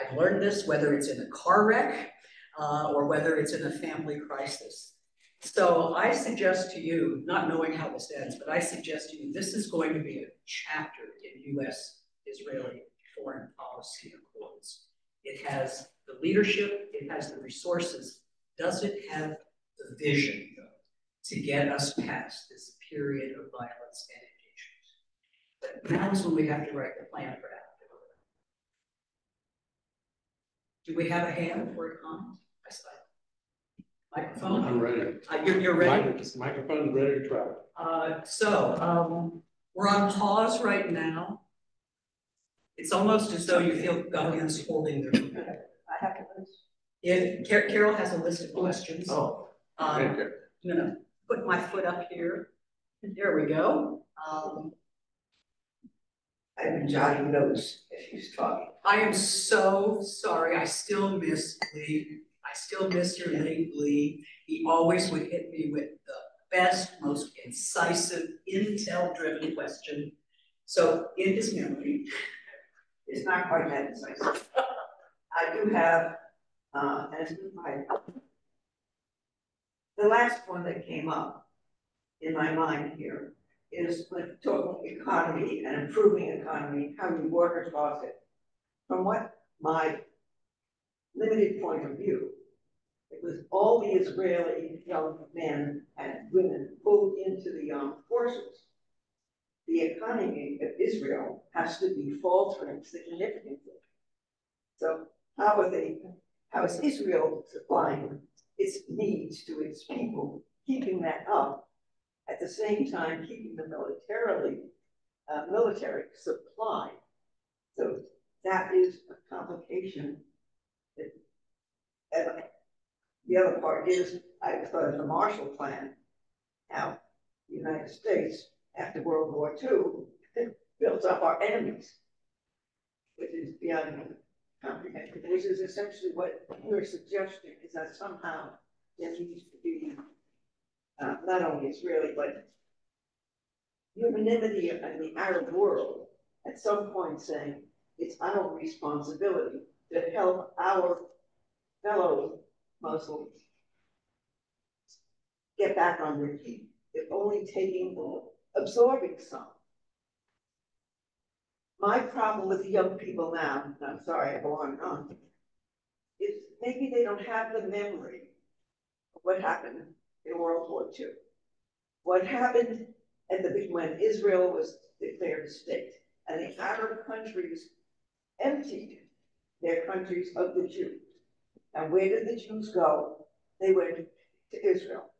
I've learned this whether it's in a car wreck uh, or whether it's in a family crisis. So I suggest to you, not knowing how this ends, but I suggest to you this is going to be a chapter in US-Israeli foreign policy. It has the leadership, it has the resources. Does it have the vision though, to get us past this period of violence and engagement? But now is when we have to write the plan for that. Do we have a hand for a comment? I saw Microphone? I'm ready. Uh, you're, you're ready? Mic- Microphone's ready to try. Uh, so, um, we're on pause right now. It's almost as though you feel Guardians holding their. I have to lose. If Car- Carol has a list of questions. Oh, Um. I'm gonna put my foot up here. There we go. Um, I've been jotting notes as she's talking. I am so sorry. I still miss Lee. I still miss your Lee Lee. He always would hit me with the best, most incisive, intel-driven question. So in his memory, It's not quite that decisive. I do have, uh, my. The last one that came up in my mind here is when talking economy and improving economy, how work across it. From what my limited point of view, it was all the Israeli young men and women pulled into the armed forces. The economy of Israel has to be faltering significantly. So how are they, how is Israel supplying its needs to its people, keeping that up? At the same time, keeping the militarily, uh, military supply. So that is a complication. that- And the other part is, I thought of the Marshall Plan. How the United States, after World War II, it built up our enemies. Which is beyond comprehension, which is essentially what you're suggesting, is that somehow there needs to be uh, not only Israeli, but unanimity in the Arab world at some point saying it's our responsibility to help our fellow Muslims get back on their feet, if only taking, absorbing some. My problem with the young people now, I'm sorry, I go on and on, is maybe they don't have the memory of what happened in World War II. What happened at the when Israel was declared a state and the Arab countries emptied their countries of the Jews. And where did the Jews go? They went to Israel.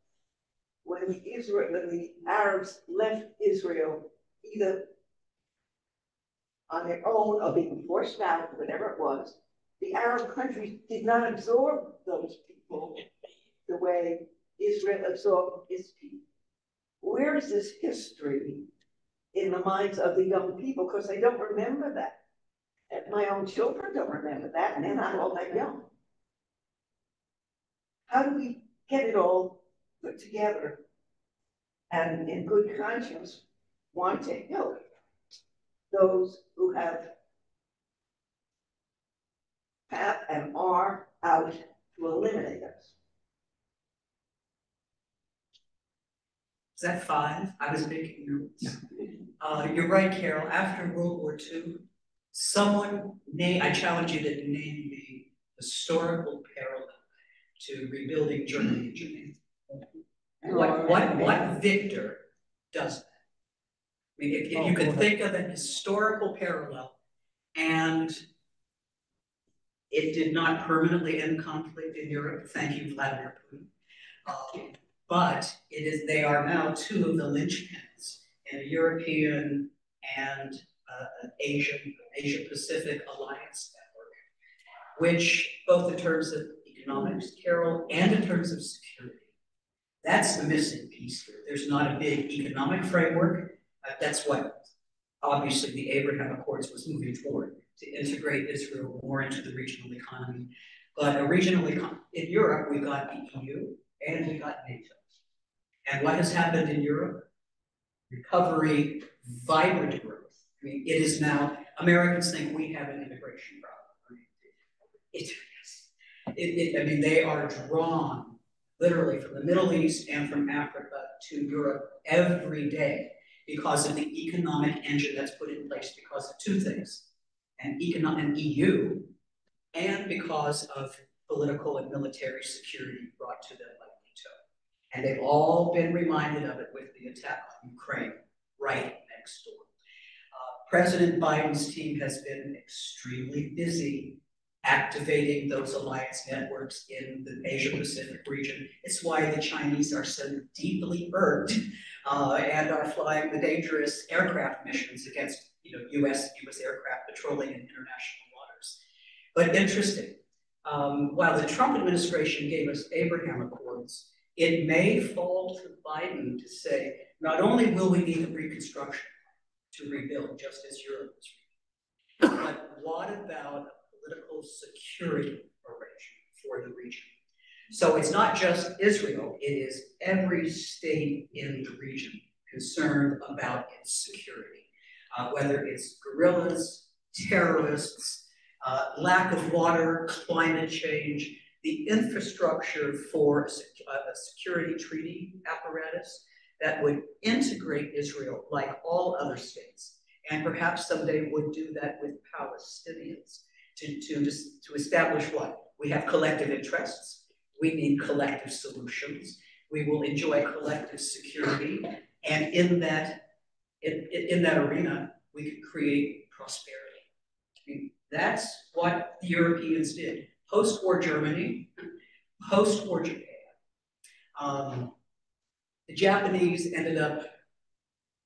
When the Israel, when the Arabs left Israel, either on their own or being forced out, whatever it was, the Arab countries did not absorb those people the way Israel absorbed its people. Where is this history in the minds of the young people? Because they don't remember that. And my own children don't remember that, and they're not all that young. How do we get it all put together and in good conscience want to help those who have have and are out to eliminate us? Is that five? I was making notes. Uh, you're right, Carol, after World War II, someone name, I challenge you to name the historical parallel to rebuilding Germany and Japan. What, what, what victor does that? I mean, if, if you can think of an historical parallel and it did not permanently end conflict in Europe, thank you, Vladimir Putin. Um, but it is, they are now two of the linchpins in a European and uh, Asian, Asia Pacific alliance network, which both in terms of economics, Carol, and in terms of security. That's the missing piece here. There's not a big economic framework. Uh, that's what obviously the Abraham Accords was moving toward to integrate Israel more into the regional economy. But a regional econ in Europe, we got the EU and we got NATO. And what has happened in Europe? Recovery, vibrant growth. I mean, it is now, Americans think we have an immigration problem. It, it, it, I mean, they are drawn literally from the Middle East and from Africa to Europe every day because of the economic engine that's put in place because of two things, an economic an EU, and because of political and military security brought to them by NATO. And they've all been reminded of it with the attack on Ukraine right next door. Uh, President Biden's team has been extremely busy activating those alliance networks in the Asia Pacific region. It's why the Chinese are so deeply irked uh, and are flying the dangerous aircraft missions against you know, US, US aircraft patrolling in international waters. But interesting, um, while the Trump administration gave us Abraham Accords, it may fall to Biden to say, not only will we need a reconstruction to rebuild, just as Europe is rebuilding, but what about political security arrangement for the region. So it's not just Israel, it is every state in the region concerned about its security, uh, whether it's guerrillas, terrorists, uh, lack of water, climate change, the infrastructure for a, a security treaty apparatus that would integrate Israel like all other states, and perhaps someday would do that with Palestinians to, to, to establish what? We have collective interests. We need collective solutions. We will enjoy collective security. And in that, in, in that arena, we can create prosperity. I mean, that's what the Europeans did. Post-war Germany, post-war Japan. Um, the Japanese ended up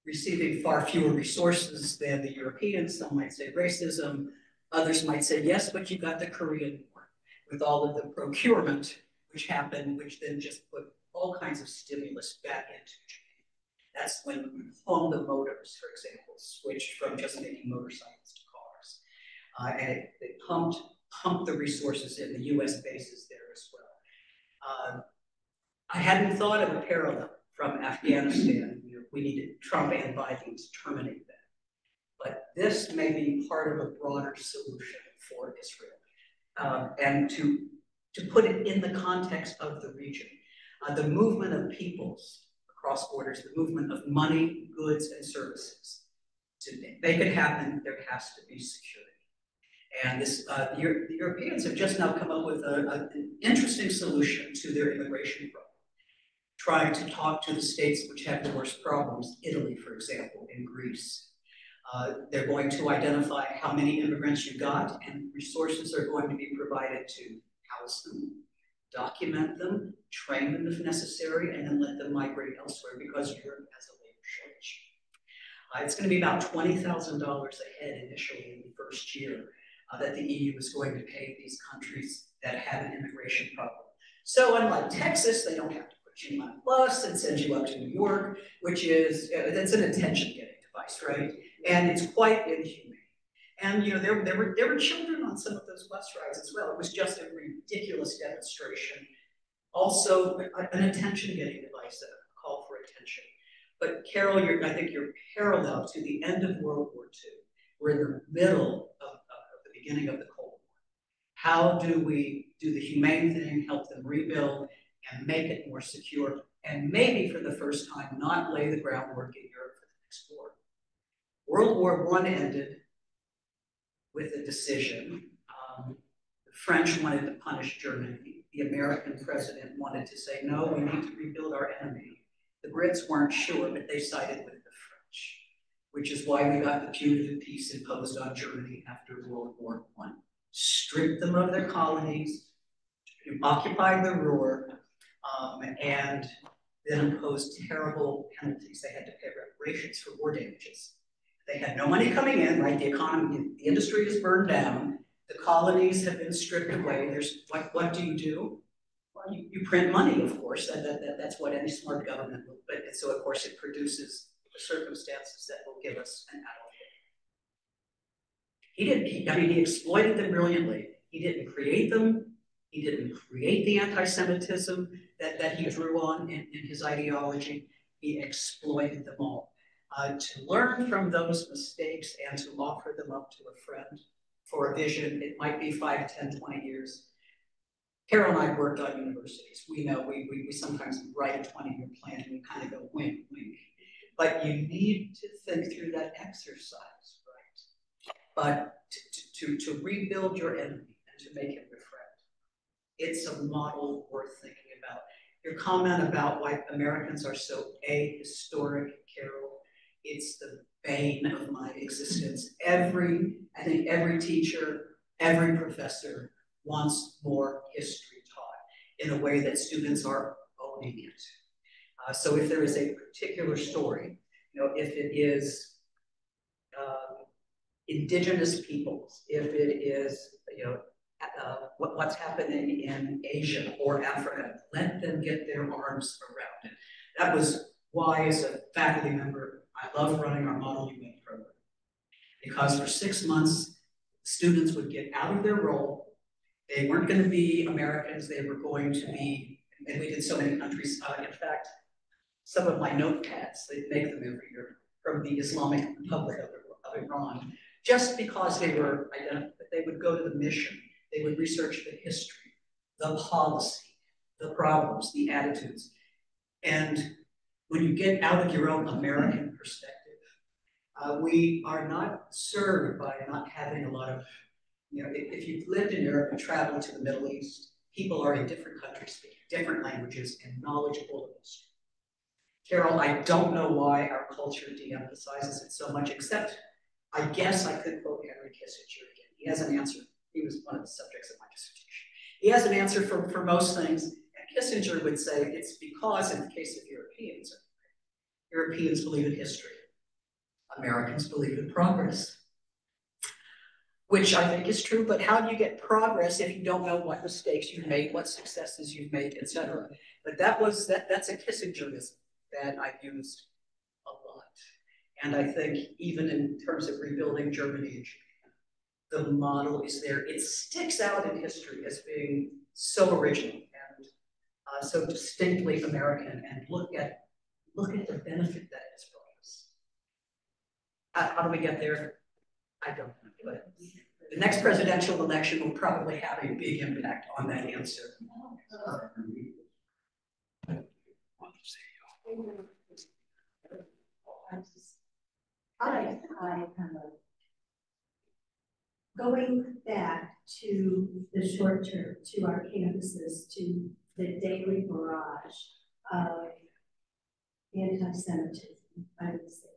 receiving far fewer resources than the Europeans. Some might say racism, Others might say, yes, but you got the Korean War with all of the procurement which happened, which then just put all kinds of stimulus back into Japan. That's when Honda Motors, for example, switched from just making motorcycles to cars. Uh, and it, they pumped, pumped the resources in, the US bases there as well. Uh, I hadn't thought of a parallel from Afghanistan. You know, we needed Trump and Biden to terminate that. This may be part of a broader solution for Israel. Um, and to, to put it in the context of the region, uh, the movement of peoples across borders, the movement of money, goods, and services. Make it happen, there has to be security. And this, uh, the, the, Europeans have just now come up with a, a, an interesting solution to their immigration problem, trying to talk to the states which have the worst problems, Italy, for example, and Greece. Uh, they're going to identify how many immigrants you got, and resources are going to be provided to house them, document them, train them if necessary, and then let them migrate elsewhere because Europe has a labor shortage. Uh, it's going to be about $20,000 a head initially in the first year. uh, that the EU is going to pay these countries that have an immigration problem. So unlike Texas, they don't have to put you on a bus and send you up to New York, which is, uh, that's an attention-getting device, right? And it's quite inhumane. And you know, there, there were there were children on some of those bus rides as well. It was just a ridiculous demonstration. Also, an attention-getting device, a call for attention. But Carol, you're, I think you're parallel to the end of World War II. We're in the middle of, of, of the beginning of the Cold War. How do we do the humane thing, help them rebuild, and make it more secure, and maybe for the first time, not lay the groundwork in Europe for the next war? World War One ended with a decision. Um, the French wanted to punish Germany. The American president wanted to say, no, we need to rebuild our enemy. The Brits weren't sure, but they sided with the French, which is why we got the punitive peace imposed on Germany after World War One. Stripped them of their colonies, occupied the Ruhr, um, and then imposed terrible penalties. They had to pay reparations for war damages. They had no money coming in, right? The economy, the industry is burned down. The colonies have been stripped away. There's what, what do you do? Well, you, you print money, of course. That, that, that, that's what any smart government will. But so, of course, it produces the circumstances that will give us an Adolf. He didn't. He, I mean, he exploited them brilliantly. He didn't create them. He didn't create the anti-Semitism that, that he drew on in, in his ideology. He exploited them all uh, to learn from those mistakes and to offer them up to a friend for a vision. It might be 5, 10, 20 years. Carol and I worked on universities. We know we, we, we sometimes write a 20 year plan and we kind of go wink, wink. But you need to think through that exercise, right? But to, to, to rebuild your enemy and to make him your friend, it's a model worth thinking about. Your comment about why Americans are so ahistoric, Carol, it's the bane of my existence. Every, I think every teacher, every professor wants more history taught in a way that students are owning it. Uh, so if there is a particular story, you know, if it is uh, indigenous peoples, if it is, you know, uh, what, what's happening in Asia or Africa, let them get their arms around it. That was why, as a faculty member I love running our Model UN program because for six months, students would get out of their role. They weren't going to be Americans. They were going to be, and we did so many countries. Uh, in fact, some of my notepads, they make them every year from the Islamic Republic of, of Iran, just because they were identified. They would go to the mission. They would research the history, the policy, the problems, the attitudes. And when you get out of your own American perspective, uh, we are not served by not having a lot of, you know, if, if you've lived in Europe and traveled to the Middle East, people are in different countries speaking different languages and knowledgeable of history. Carol, I don't know why our culture de-emphasizes it so much, except I guess I could quote Henry Kissinger again. He has an answer. He was one of the subjects of my dissertation. He has an answer for, for most things, And Kissinger would say it's because, in the case of Europeans, Europeans believe in history. Americans believe in progress. Which I think is true, but how do you get progress if you don't know what mistakes you've made, what successes you've made, etc. But that was that that's a Kissingerism that I've used a lot. And I think even in terms of rebuilding Germany and Japan, the model is there. It sticks out in history as being so original uh, so distinctly American and look at look at the benefit that it's brought us. How, how do we get there? I don't know, but the next presidential election will probably have a big impact on that answer. Going back to the short term, to our campuses, to the daily barrage of anti-Semitism, I would say,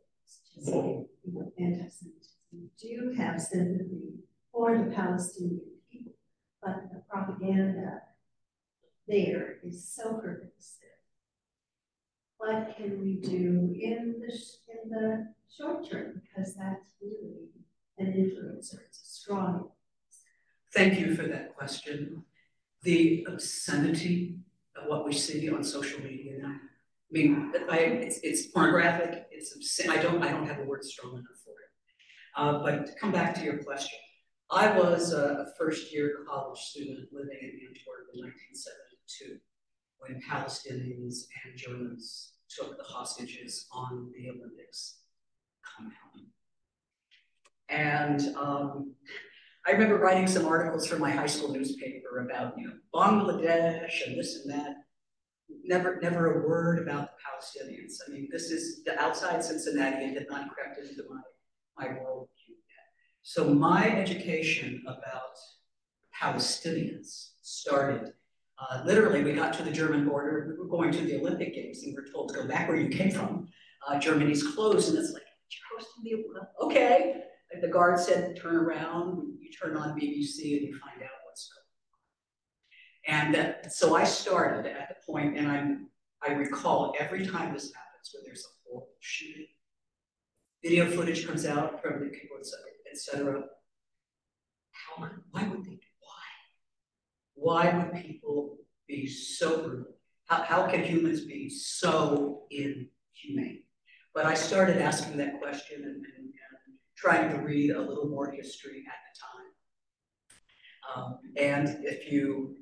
just you know, anti-Semitism, do have sympathy for the Palestinian people, but the propaganda there is so pervasive. What can we do in the in the short term? Because that's really an influencer. It's a strong Thank you for that question. The obscenity of what we see on social media now. I mean, I, it's, it's pornographic, it's obscene, I don't, I don't have a word strong enough for it. Uh, but to come back to your question, I was a, a first-year college student living in Antwerp in nineteen seventy-two when Palestinians and Germans took the hostages on the Olympics compound. And um, I remember writing some articles for my high school newspaper about, you know, Bangladesh and this and that. Never, never a word about the Palestinians. I mean, this is the outside Cincinnati and had not crept into my, my worldview yet. So my education about Palestinians started, uh, literally, we got to the German border, we were going to the Olympic Games and we were told to go back where you came from. Uh, Germany's closed and it's like, you're hosting the, okay. And the guard said, turn around, you turn on BBC and you find out. And so I started at the point, and I, I recall every time this happens, when there's a horrible shooting, video footage comes out from the kibbutz, et cetera. How, why would they do, why? Why would people be so brutal? How, how can humans be so inhumane? But I started asking that question and, and, and trying to read a little more history at the time. Um, and if you,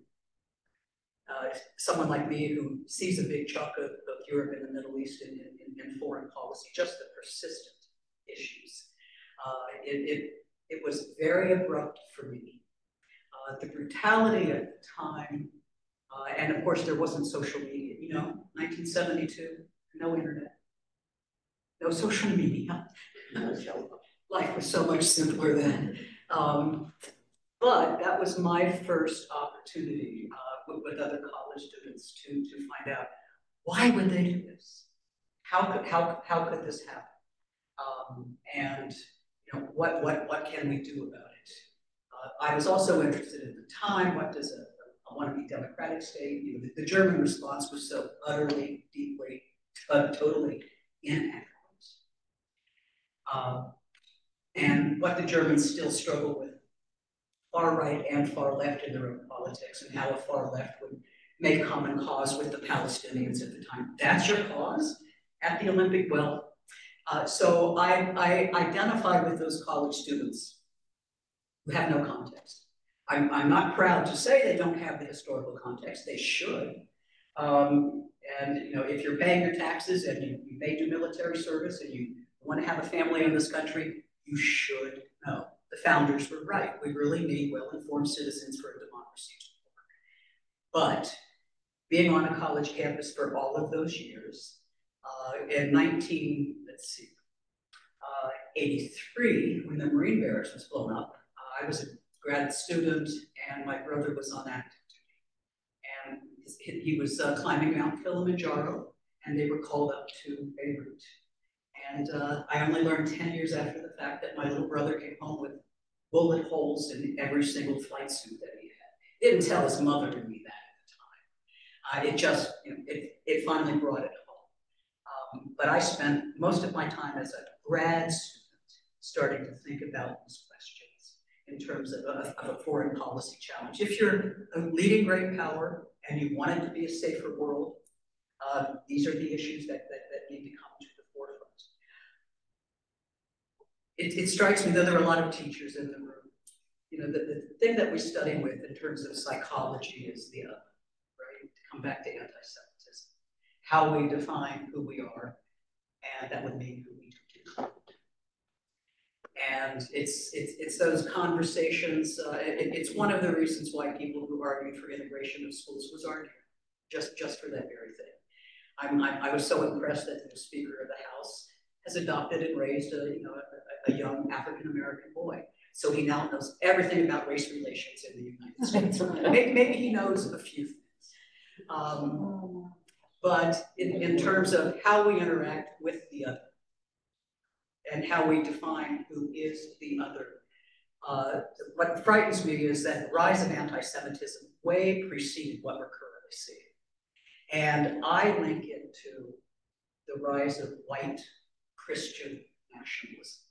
uh, someone like me who sees a big chunk of, of Europe and the Middle East in, in, in foreign policy, just the persistent issues, uh, it, it, it was very abrupt for me. Uh, the brutality at the time, uh, and of course there wasn't social media, you know, 1972, no internet, no social media. Life was so much simpler then. Um, but that was my first opportunity uh, with, with, other college students to, to find out why would they do this? How could, how, how could this happen? Um, and you know, what, what, what can we do about it? Uh, I was also interested at the time, what does a, a wannabe democratic state, you know, the, the German response was so utterly, deeply, uh, totally inaccurate. Um, and what the Germans still struggle with, far right and far left in their own politics, and how a far left would make common cause with the Palestinians at the time. That's your cause at the Olympic? Well, uh, so I, I identify with those college students who have no context. I'm, I'm not proud to say they don't have the historical context. They should. Um, and you know, if you're paying your taxes and you, you may do military service and you want to have a family in this country, you should know. The founders were right. We really need well-informed citizens for a democracy to work. But being on a college campus for all of those years, uh, in 19, let's see, uh, 83, when the Marine Barracks was blown up, uh, I was a grad student and my brother was on active duty. And he was uh, climbing Mount Kilimanjaro and they were called up to Beirut and uh, I only learned 10 years after the fact that my little brother came home with bullet holes in every single flight suit that he had. Didn't tell his mother to me that at the time. Uh, it just, you know, it, it finally brought it home. Um, but I spent most of my time as a grad student starting to think about these questions in terms of a, of a foreign policy challenge. If you're a leading great power and you want it to be a safer world, uh, these are the issues that, that, that need to come it, it strikes me that there are a lot of teachers in the room. You know, the, the thing that we study with in terms of psychology is the other, right? To come back to anti-Semitism, how we define who we are, and that would mean who we do. And it's, it's, it's those conversations, uh, it, it's one of the reasons why people who argued for integration of schools was arguing, just, just for that very thing. I'm, I, I was so impressed that the Speaker of the House has adopted and raised a, you know, a, a young African American boy. So he now knows everything about race relations in the United States. maybe, maybe, he knows a few things. Um, but in, in terms of how we interact with the other and how we define who is the other, uh, what frightens me is that the rise of anti-Semitism way preceded what we're currently seeing. And I link it to the rise of white Christian nationalism.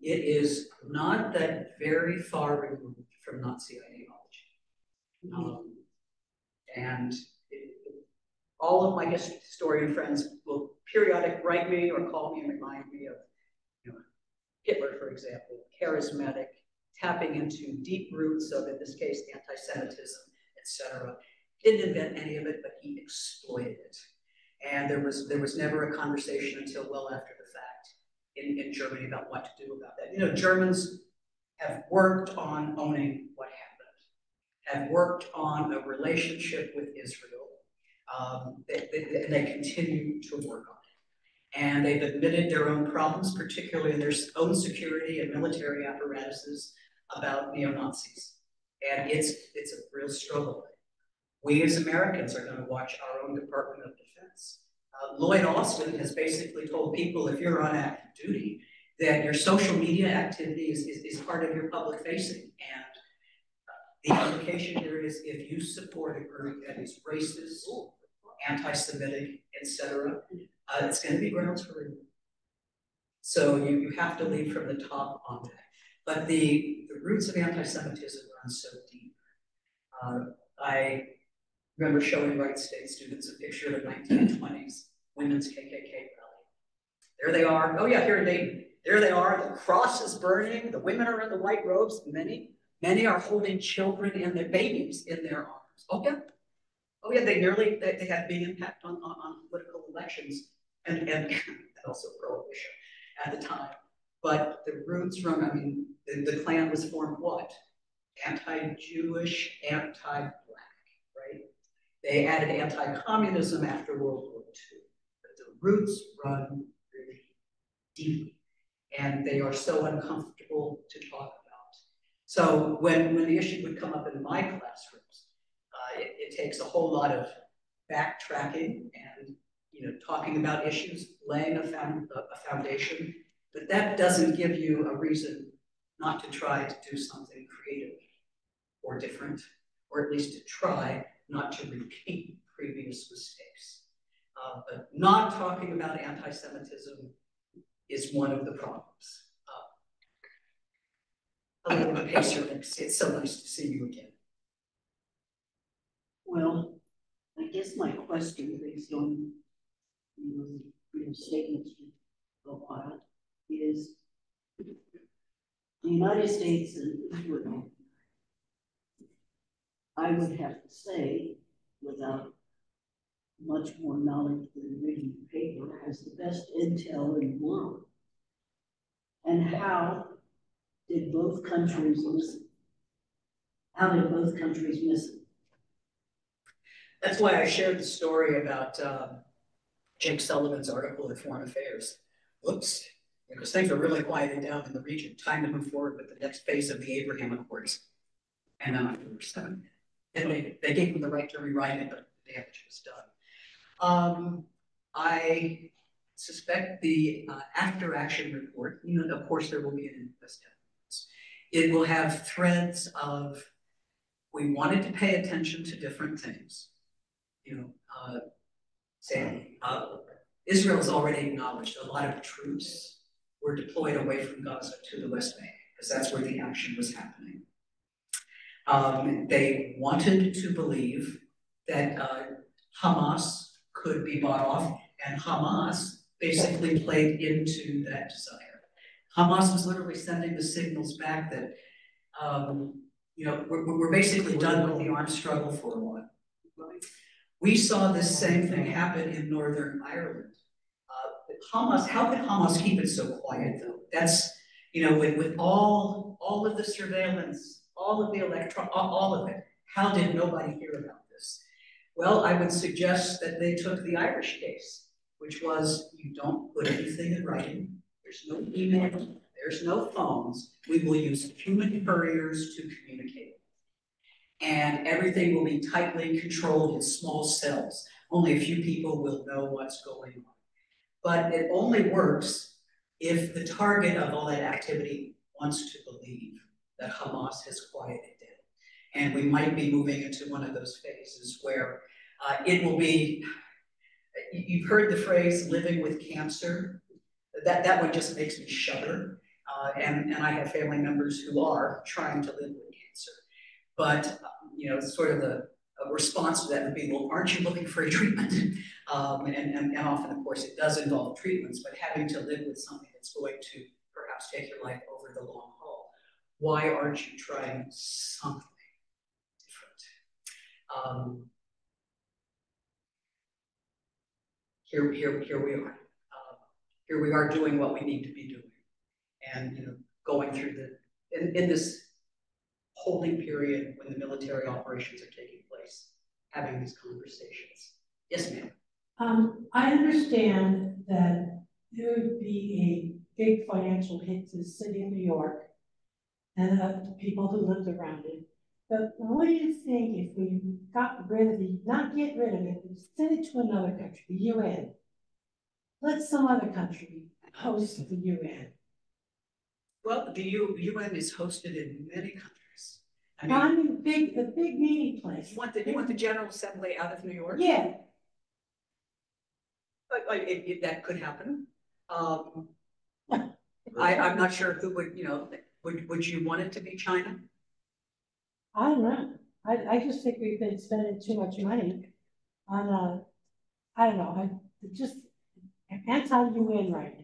It is not that very far removed from Nazi ideology. Um, and it, all of my historian friends will periodic write me or call me and remind me of, you know, Hitler, for example, charismatic, tapping into deep roots of, in this case, anti-Semitism, etc. Didn't invent any of it, but he exploited it. And there was there was never a conversation until well after the fact in, in Germany about what to do about that. You know, Germans have worked on owning what happened, have worked on a relationship with Israel, um, they, they, and they continue to work on it. And they've admitted their own problems, particularly in their own security and military apparatuses about neo-Nazis. And it's, it's a real struggle. We as Americans are gonna watch our own Department of Defense. Uh, Lloyd Austin has basically told people if you're on active duty, that your social media activity is, is, is part of your public facing. And uh, the implication here is if you support a group that is racist, anti-Semitic, etc., uh, it's going to be grounds for removal. So you, you have to lead from the top on that. But the, the roots of anti-Semitism run so deep. Uh, I remember showing Wright State students a picture of the 1920s women's KKK rally. There they are. Oh yeah, here they there they are. The cross is burning. The women are in the white robes. Many many are holding children and their babies in their arms. Oh yeah, oh yeah. They nearly they, they had big impact on, on, on political elections and and also prohibition at the time. But the roots from, I mean, the, the Klan was formed what? Anti-Jewish, anti-black, right? They added anti-communism after World War II. Roots run really deep, and they are so uncomfortable to talk about. So when, when the issue would come up in my classrooms, uh, it, it takes a whole lot of backtracking and you know talking about issues, laying a, found, a foundation, but that doesn't give you a reason not to try to do something creative or different, or at least to try not to repeat previous mistakes. Uh, but not talking about anti-Semitism is one of the problems. Uh, Elena Pacer, it's so nice to see you again. Well, I guess my question based on you your statements for a while is the United States and Israel I would have to say, without much more knowledge than reading the paper, has the best intel in the world. And how did both countries listen? How did both countries miss it? That's why I shared the story about um, Jake Sullivan's article in Foreign Affairs. Oops, because things are really quieting down in the region. Time to move forward with the next phase of the Abraham Accords. And then afterwards, and they, they gave them the right to rewrite it, but the damage was done. Um, I suspect the uh, after action report, you know, of course, there will be an investigation. It will have threads of we wanted to pay attention to different things. You know, uh, say, uh, Israel has already acknowledged a lot of troops were deployed away from Gaza to the West Bank because that's where the action was happening. Um, they wanted to believe that uh, Hamas could be bought off, and Hamas basically played into that desire. Hamas was literally sending the signals back that, um, you know, we're, we're basically done with the armed struggle for a while. We saw this same thing happen in Northern Ireland. Uh, Hamas, how could Hamas keep it so quiet though? That's, you know, with, with all, all of the surveillance all of the electron, all of it. How did nobody hear about this? Well, I would suggest that they took the Irish case, which was you don't put anything in writing. There's no email, there's no phones. We will use human couriers to communicate. And everything will be tightly controlled in small cells. Only a few people will know what's going on. But it only works if the target of all that activity wants to believe that Hamas has quieted. And we might be moving into one of those phases where uh, it will be, you've heard the phrase living with cancer. That, that one just makes me shudder. Uh, and, and I have family members who are trying to live with cancer. But, you know, sort of the, response to that would be, well, aren't you looking for a treatment? Um, and, and, and often, of course, it does involve treatments, but having to live with something that's going to perhaps take your life over the long haul, why aren't you trying something? Um, here, here, here we are. Um, here we are doing what we need to be doing. And, you know, going through the, in, in this holding period when the military operations are taking place, having these conversations. Yes, ma'am. Um, I understand that there would be a big financial hit to the city of New York and uh, the people who lived around it. But what do you think if we got rid of the, not get rid of it, send it to another country, the UN? Let some other country host the UN. Well, the U, UN is hosted in many countries. I I mean, mean, big, the big meeting place. you want the, you want the General Assembly out of New York? Yeah, But, like, it, it, that could happen. Um, I, I'm not sure who would, you know, would, would you want it to be China? I don't know. I, I just think we've been spending too much money on, uh, I don't know, I just anti-UN right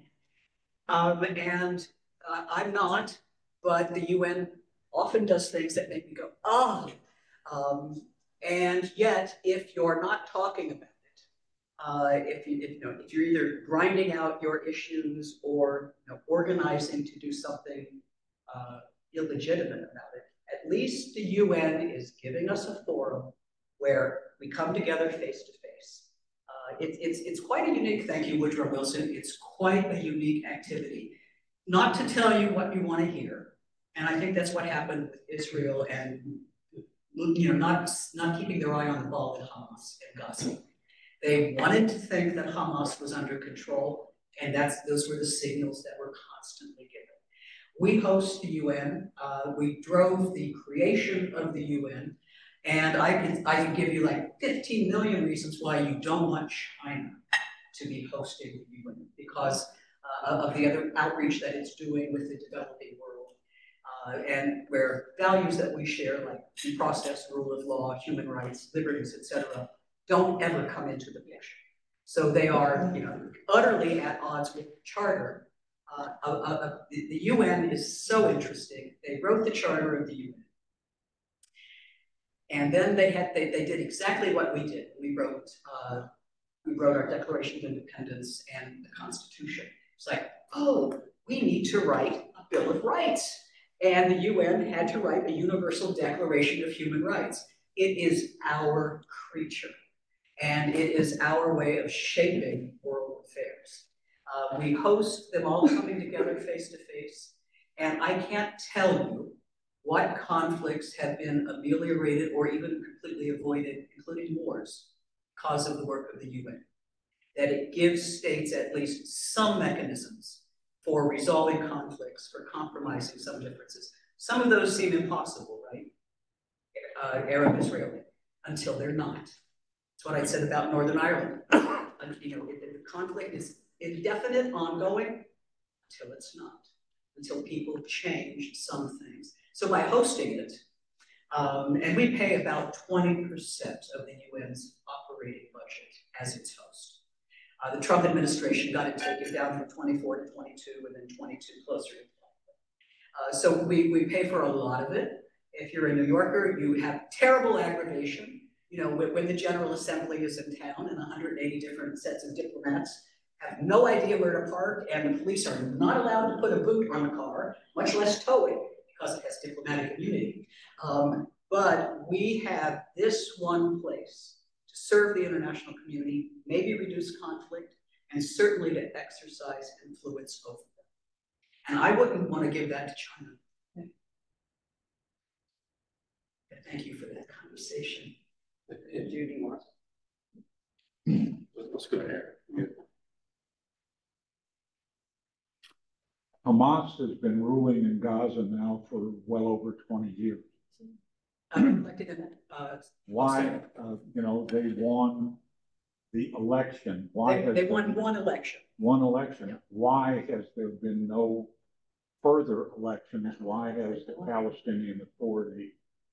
now. Um, and uh, I'm not, but the UN often does things that make me go, ah. Um, and yet, if you're not talking about it, uh, if you, if, you know, if you're either grinding out your issues or you know, organizing to do something uh, illegitimate about it, at least the UN is giving us a forum where we come together face to face. Uh, it's it's, it's quite a unique, thank you, Woodrow Wilson, it's quite a unique activity. Not to tell you what you want to hear, and I think that's what happened with Israel and, you know, not, not keeping their eye on the ball with Hamas and Gaza. They wanted to think that Hamas was under control, and that's, those were the signals that were constantly given. We host the UN, uh, we drove the creation of the UN, and I can, I can give you like fifteen million reasons why you don't want China to be hosting the UN, because uh, of the other outreach that it's doing with the developing world. Uh, and where values that we share, like due process, rule of law, human rights, liberties, etc., don't ever come into the picture. So they are, you know, utterly at odds with the charter. Uh, the, the UN is so interesting. They wrote the charter of the UN. And then they had, they, they did exactly what we did. We wrote, uh, we wrote our Declaration of Independence and the Constitution. It's like, oh, we need to write a Bill of Rights. And the UN had to write a Universal Declaration of Human Rights. It is our creature, and it is our way of shaping world. Uh, we host them all coming together face to face, and I can't tell you what conflicts have been ameliorated or even completely avoided, including wars, because of the work of the UN that it gives states at least some mechanisms for resolving conflicts, for compromising some differences. Some of those seem impossible, right? Uh, Arab Israeli, until they're not. That's what I said about Northern Ireland. you know, the conflict is indefinite, ongoing, until it's not, until people change some things. So by hosting it, um, and we pay about 20% of the UN's operating budget as its host. Uh, the Trump administration got it taken down from 24 to 22 and then 22 closer to 20. Uh, so we, we pay for a lot of it. If you're a New Yorker, you have terrible aggravation. You know, when, when the General Assembly is in town and 180 different sets of diplomats have no idea where to park and the police are not allowed to put a boot on the car, much less tow it because it has diplomatic immunity. Um, but we have this one place to serve the international community, maybe reduce conflict, and certainly to exercise influence over them. And I wouldn't want to give that to China. But thank you for that conversation. And Judy wants. Let's go there. Hamas has been ruling in Gaza now for well over twenty years. Elected uh, Why, uh, you know, they won the election. Why they, they won one election. One election. Why has there been no further elections, why has the Palestinian Authority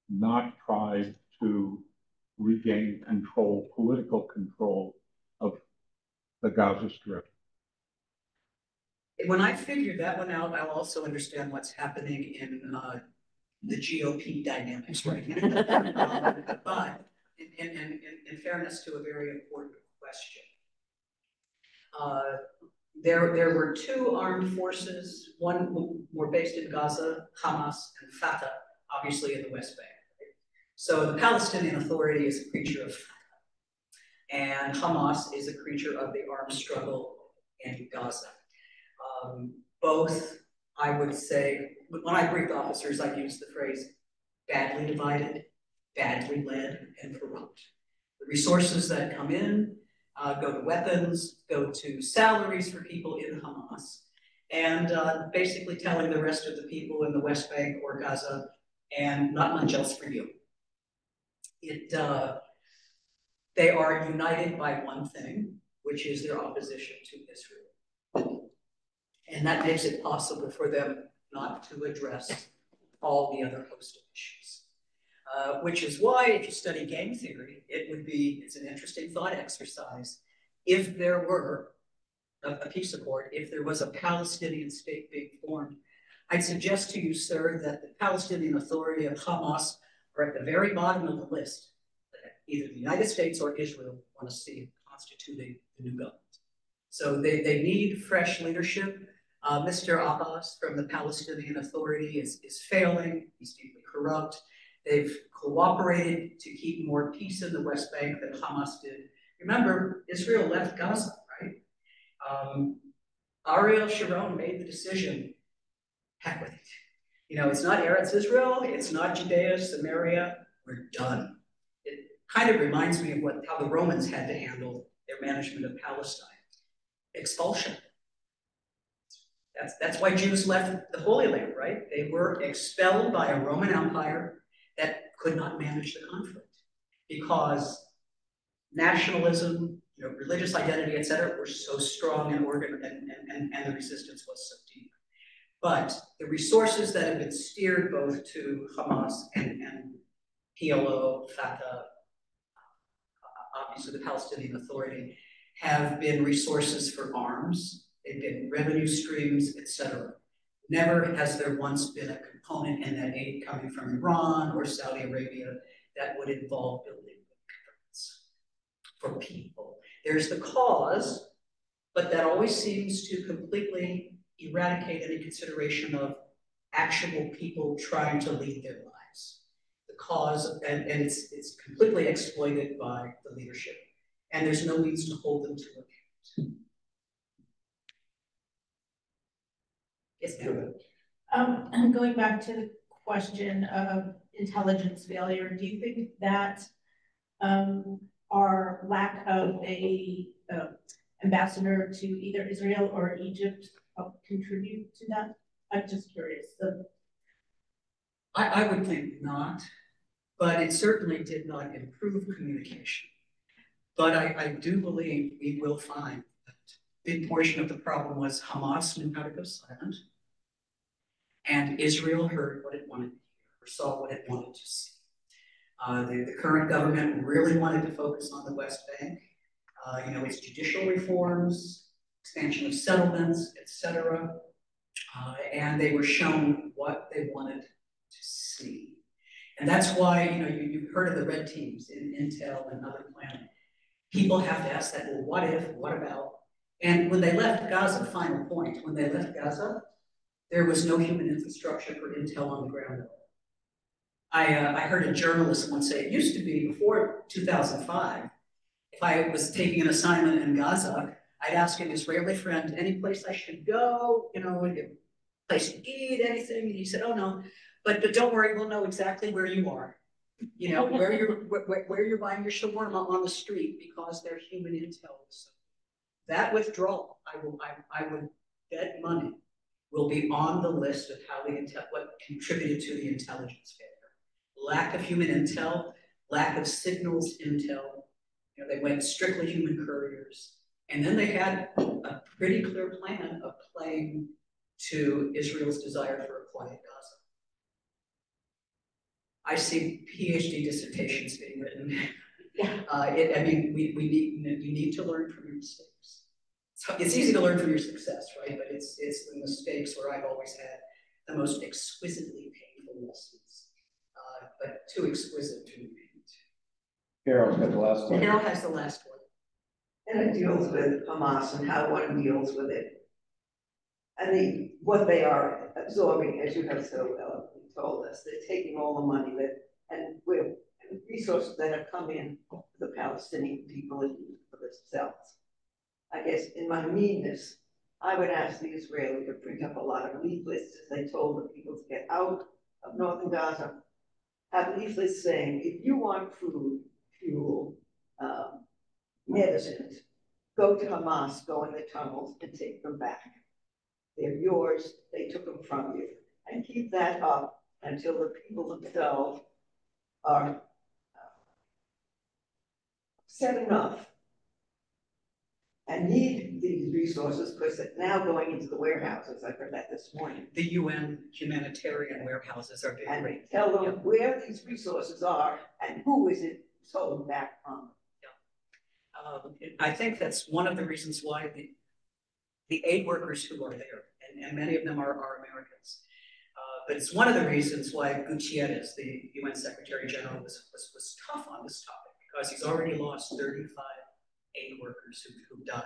not tried to regain control, political control of the Gaza Strip? When I figure that one out, I'll also understand what's happening in, uh, the GOP dynamics right now. Um, But in, in, in, in fairness to a very important question. Uh, there, there were two armed forces, one were based in Gaza, Hamas and Fatah, obviously in the West Bank. So the Palestinian Authority is a creature of Fatah, and Hamas is a creature of the armed struggle in Gaza. Um, both, I would say, when I briefed officers, I use the phrase badly divided, badly led, and corrupt. The resources that come in uh, go to weapons, go to salaries for people in Hamas, and uh, basically telling the rest of the people in the West Bank or Gaza, and not much else for you. It, uh, they are united by one thing, which is their opposition to Israel. And that makes it possible for them not to address all the other host of issues. Uh, which is why, if you study game theory, it would be, it's an interesting thought exercise. If there were a, a peace accord, if there was a Palestinian state being formed, I'd suggest to you, sir, that the Palestinian Authority of Hamas are at the very bottom of the list that either the United States or Israel want to see constituting the new government. So they, they need fresh leadership. Uh, Mr. Abbas from the Palestinian Authority is, is failing, he's deeply corrupt. They've cooperated to keep more peace in the West Bank than Hamas did. Remember, Israel left Gaza, right? Um, Ariel Sharon made the decision, heck with it. You know, it's not Eretz Israel, it's not Judea, Samaria, we're done. It kind of reminds me of what how the Romans had to handle their management of Palestine. Expulsion. That's, that's why Jews left the Holy Land, right? They were expelled by a Roman Empire that could not manage the conflict because nationalism, you know, religious identity, et cetera, were so strong and organ and, and, and the resistance was so deep. But the resources that have been steered both to Hamas and, and PLO, Fatah, obviously the Palestinian Authority, have been resources for arms, they've been revenue streams, et cetera. Never has there once been a component in that aid coming from Iran or Saudi Arabia that would involve building for people. There's the cause, but that always seems to completely eradicate any consideration of actual people trying to lead their lives. The cause, and, and it's, it's completely exploited by the leadership, and there's no means to hold them to account. Yes, ma'am. Um, and going back to the question of intelligence failure, do you think that um, our lack of a uh, ambassador to either Israel or Egypt helped contribute to that? I'm just curious. The, I, I would think not, but it certainly did not improve communication. But I, I do believe we will find that a big portion of the problem was Hamas knew how to go silent. And Israel heard what it wanted to hear, or saw what it wanted to see. Uh, the, the, current government really wanted to focus on the West Bank. Uh, you know, its judicial reforms, expansion of settlements, etc. Uh, and they were shown what they wanted to see. And that's why, you know, you, you've heard of the red teams in Intel and other planning. People have to ask that, well, what if, what about? And when they left Gaza, final point, when they left Gaza, there was no human infrastructure for intel on the ground. I, uh, I heard a journalist once say, it used to be before 2005, if I was taking an assignment in Gaza, I'd ask an Israeli friend, any place I should go, you know, place to eat, anything, and he said, oh no, but, but don't worry, we'll know exactly where you are. You know, where you're, where, where you're buying your shawarma on the street because they're human intel. So that withdrawal, I will, I, I would bet money will be on the list of how the intel, what contributed to the intelligence failure. Lack of human intel, lack of signals intel. You know, they went strictly human couriers. And then they had a pretty clear plan of playing to Israel's desire for a quiet Gaza. I see PhD dissertations being written. Uh, it, I mean, we, we need, you need to learn from your mistakes. So it's easy to learn from your success, right? But it's, it's the mistakes where I've always had the most exquisitely painful lessons. Uh, but too exquisite to repeat. Carol's got the last one. Carol has the last one. And it deals with Hamas and how one deals with it. I mean, what they are absorbing, as you have so well told us, they're taking all the money that, and with resources that have come in for the Palestinian people and for themselves. I guess in my meanness, I would ask the Israeli to print up a lot of leaflets as they told the people to get out of northern Gaza. Have leaflets saying, if you want food, fuel, um, medicines, go to Hamas, go in the tunnels and take them back. They're yours, they took them from you. And keep that up until the people themselves are uh, set enough and need these resources because they're now going into the warehouses. I heard that this morning. The UN humanitarian warehouses are being And tell them where these resources are and who is it sold back from. Um, I think that's one of the reasons why the, the aid workers who are there, and, and many of them are, are Americans. Uh, but it's one of the reasons why Guterres, the UN Secretary General, was, was, was tough on this topic, because he's already lost thirty-five aid workers who, who died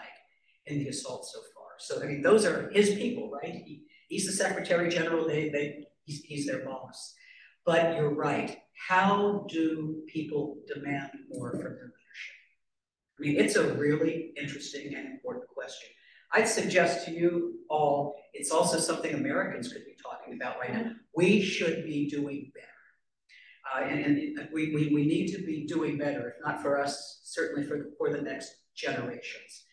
in the assault so far. So, I mean, those are his people, right? He, he's the Secretary General, they, they, he's, he's their boss. But you're right, how do people demand more from their leadership? I mean, it's a really interesting and important question. I'd suggest to you all, it's also something Americans could be talking about right now. We should be doing better. Uh, and, and we, we, we need to be doing better, if not for us, certainly for, for the next generations.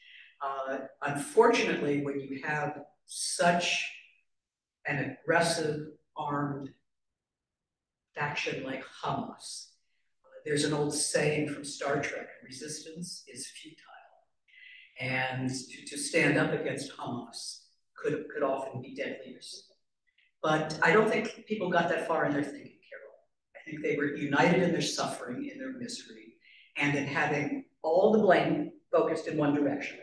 Uh, unfortunately, when you have such an aggressive armed faction like Hamas, there's an old saying from Star Trek, resistance is futile. And to, to stand up against Hamas could, could often be deadly. But I don't think people got that far in their thinking. I think they were united in their suffering, in their misery, and in having all the blame focused in one direction.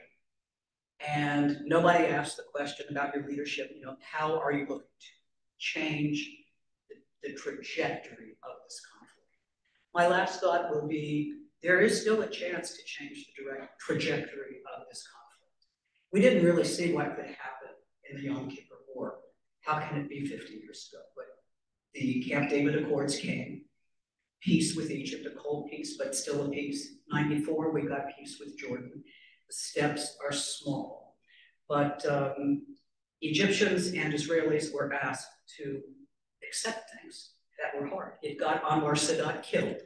And nobody asked the question about your leadership, you know, how are you looking to change the, the trajectory of this conflict? My last thought will be, there is still a chance to change the direct trajectory of this conflict. We didn't really see what could happen in the Yom Kippur War. How can it be 50 years ago? But the Camp David Accords came, peace with Egypt, a cold peace, but still a peace. 94, we got peace with Jordan. The steps are small, but um, Egyptians and Israelis were asked to accept things that were hard. It got Anwar Sadat killed,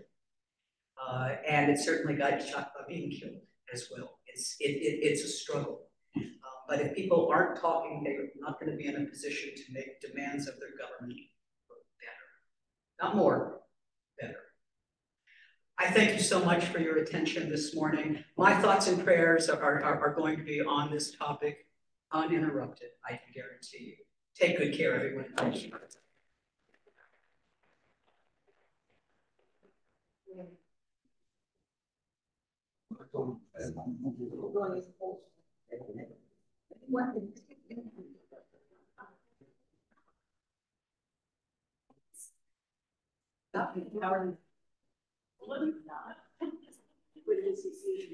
uh, and it certainly got Yitzhak Rabin killed as well. It's, it, it, it's a struggle. Uh, but if people aren't talking, they're not going to be in a position to make demands of their government. Not more, better. I thank you so much for your attention this morning. My thoughts and prayers are, are, are going to be on this topic uninterrupted, I can guarantee you. Take good care, everyone. Thank you. Howard. What is that? What is he?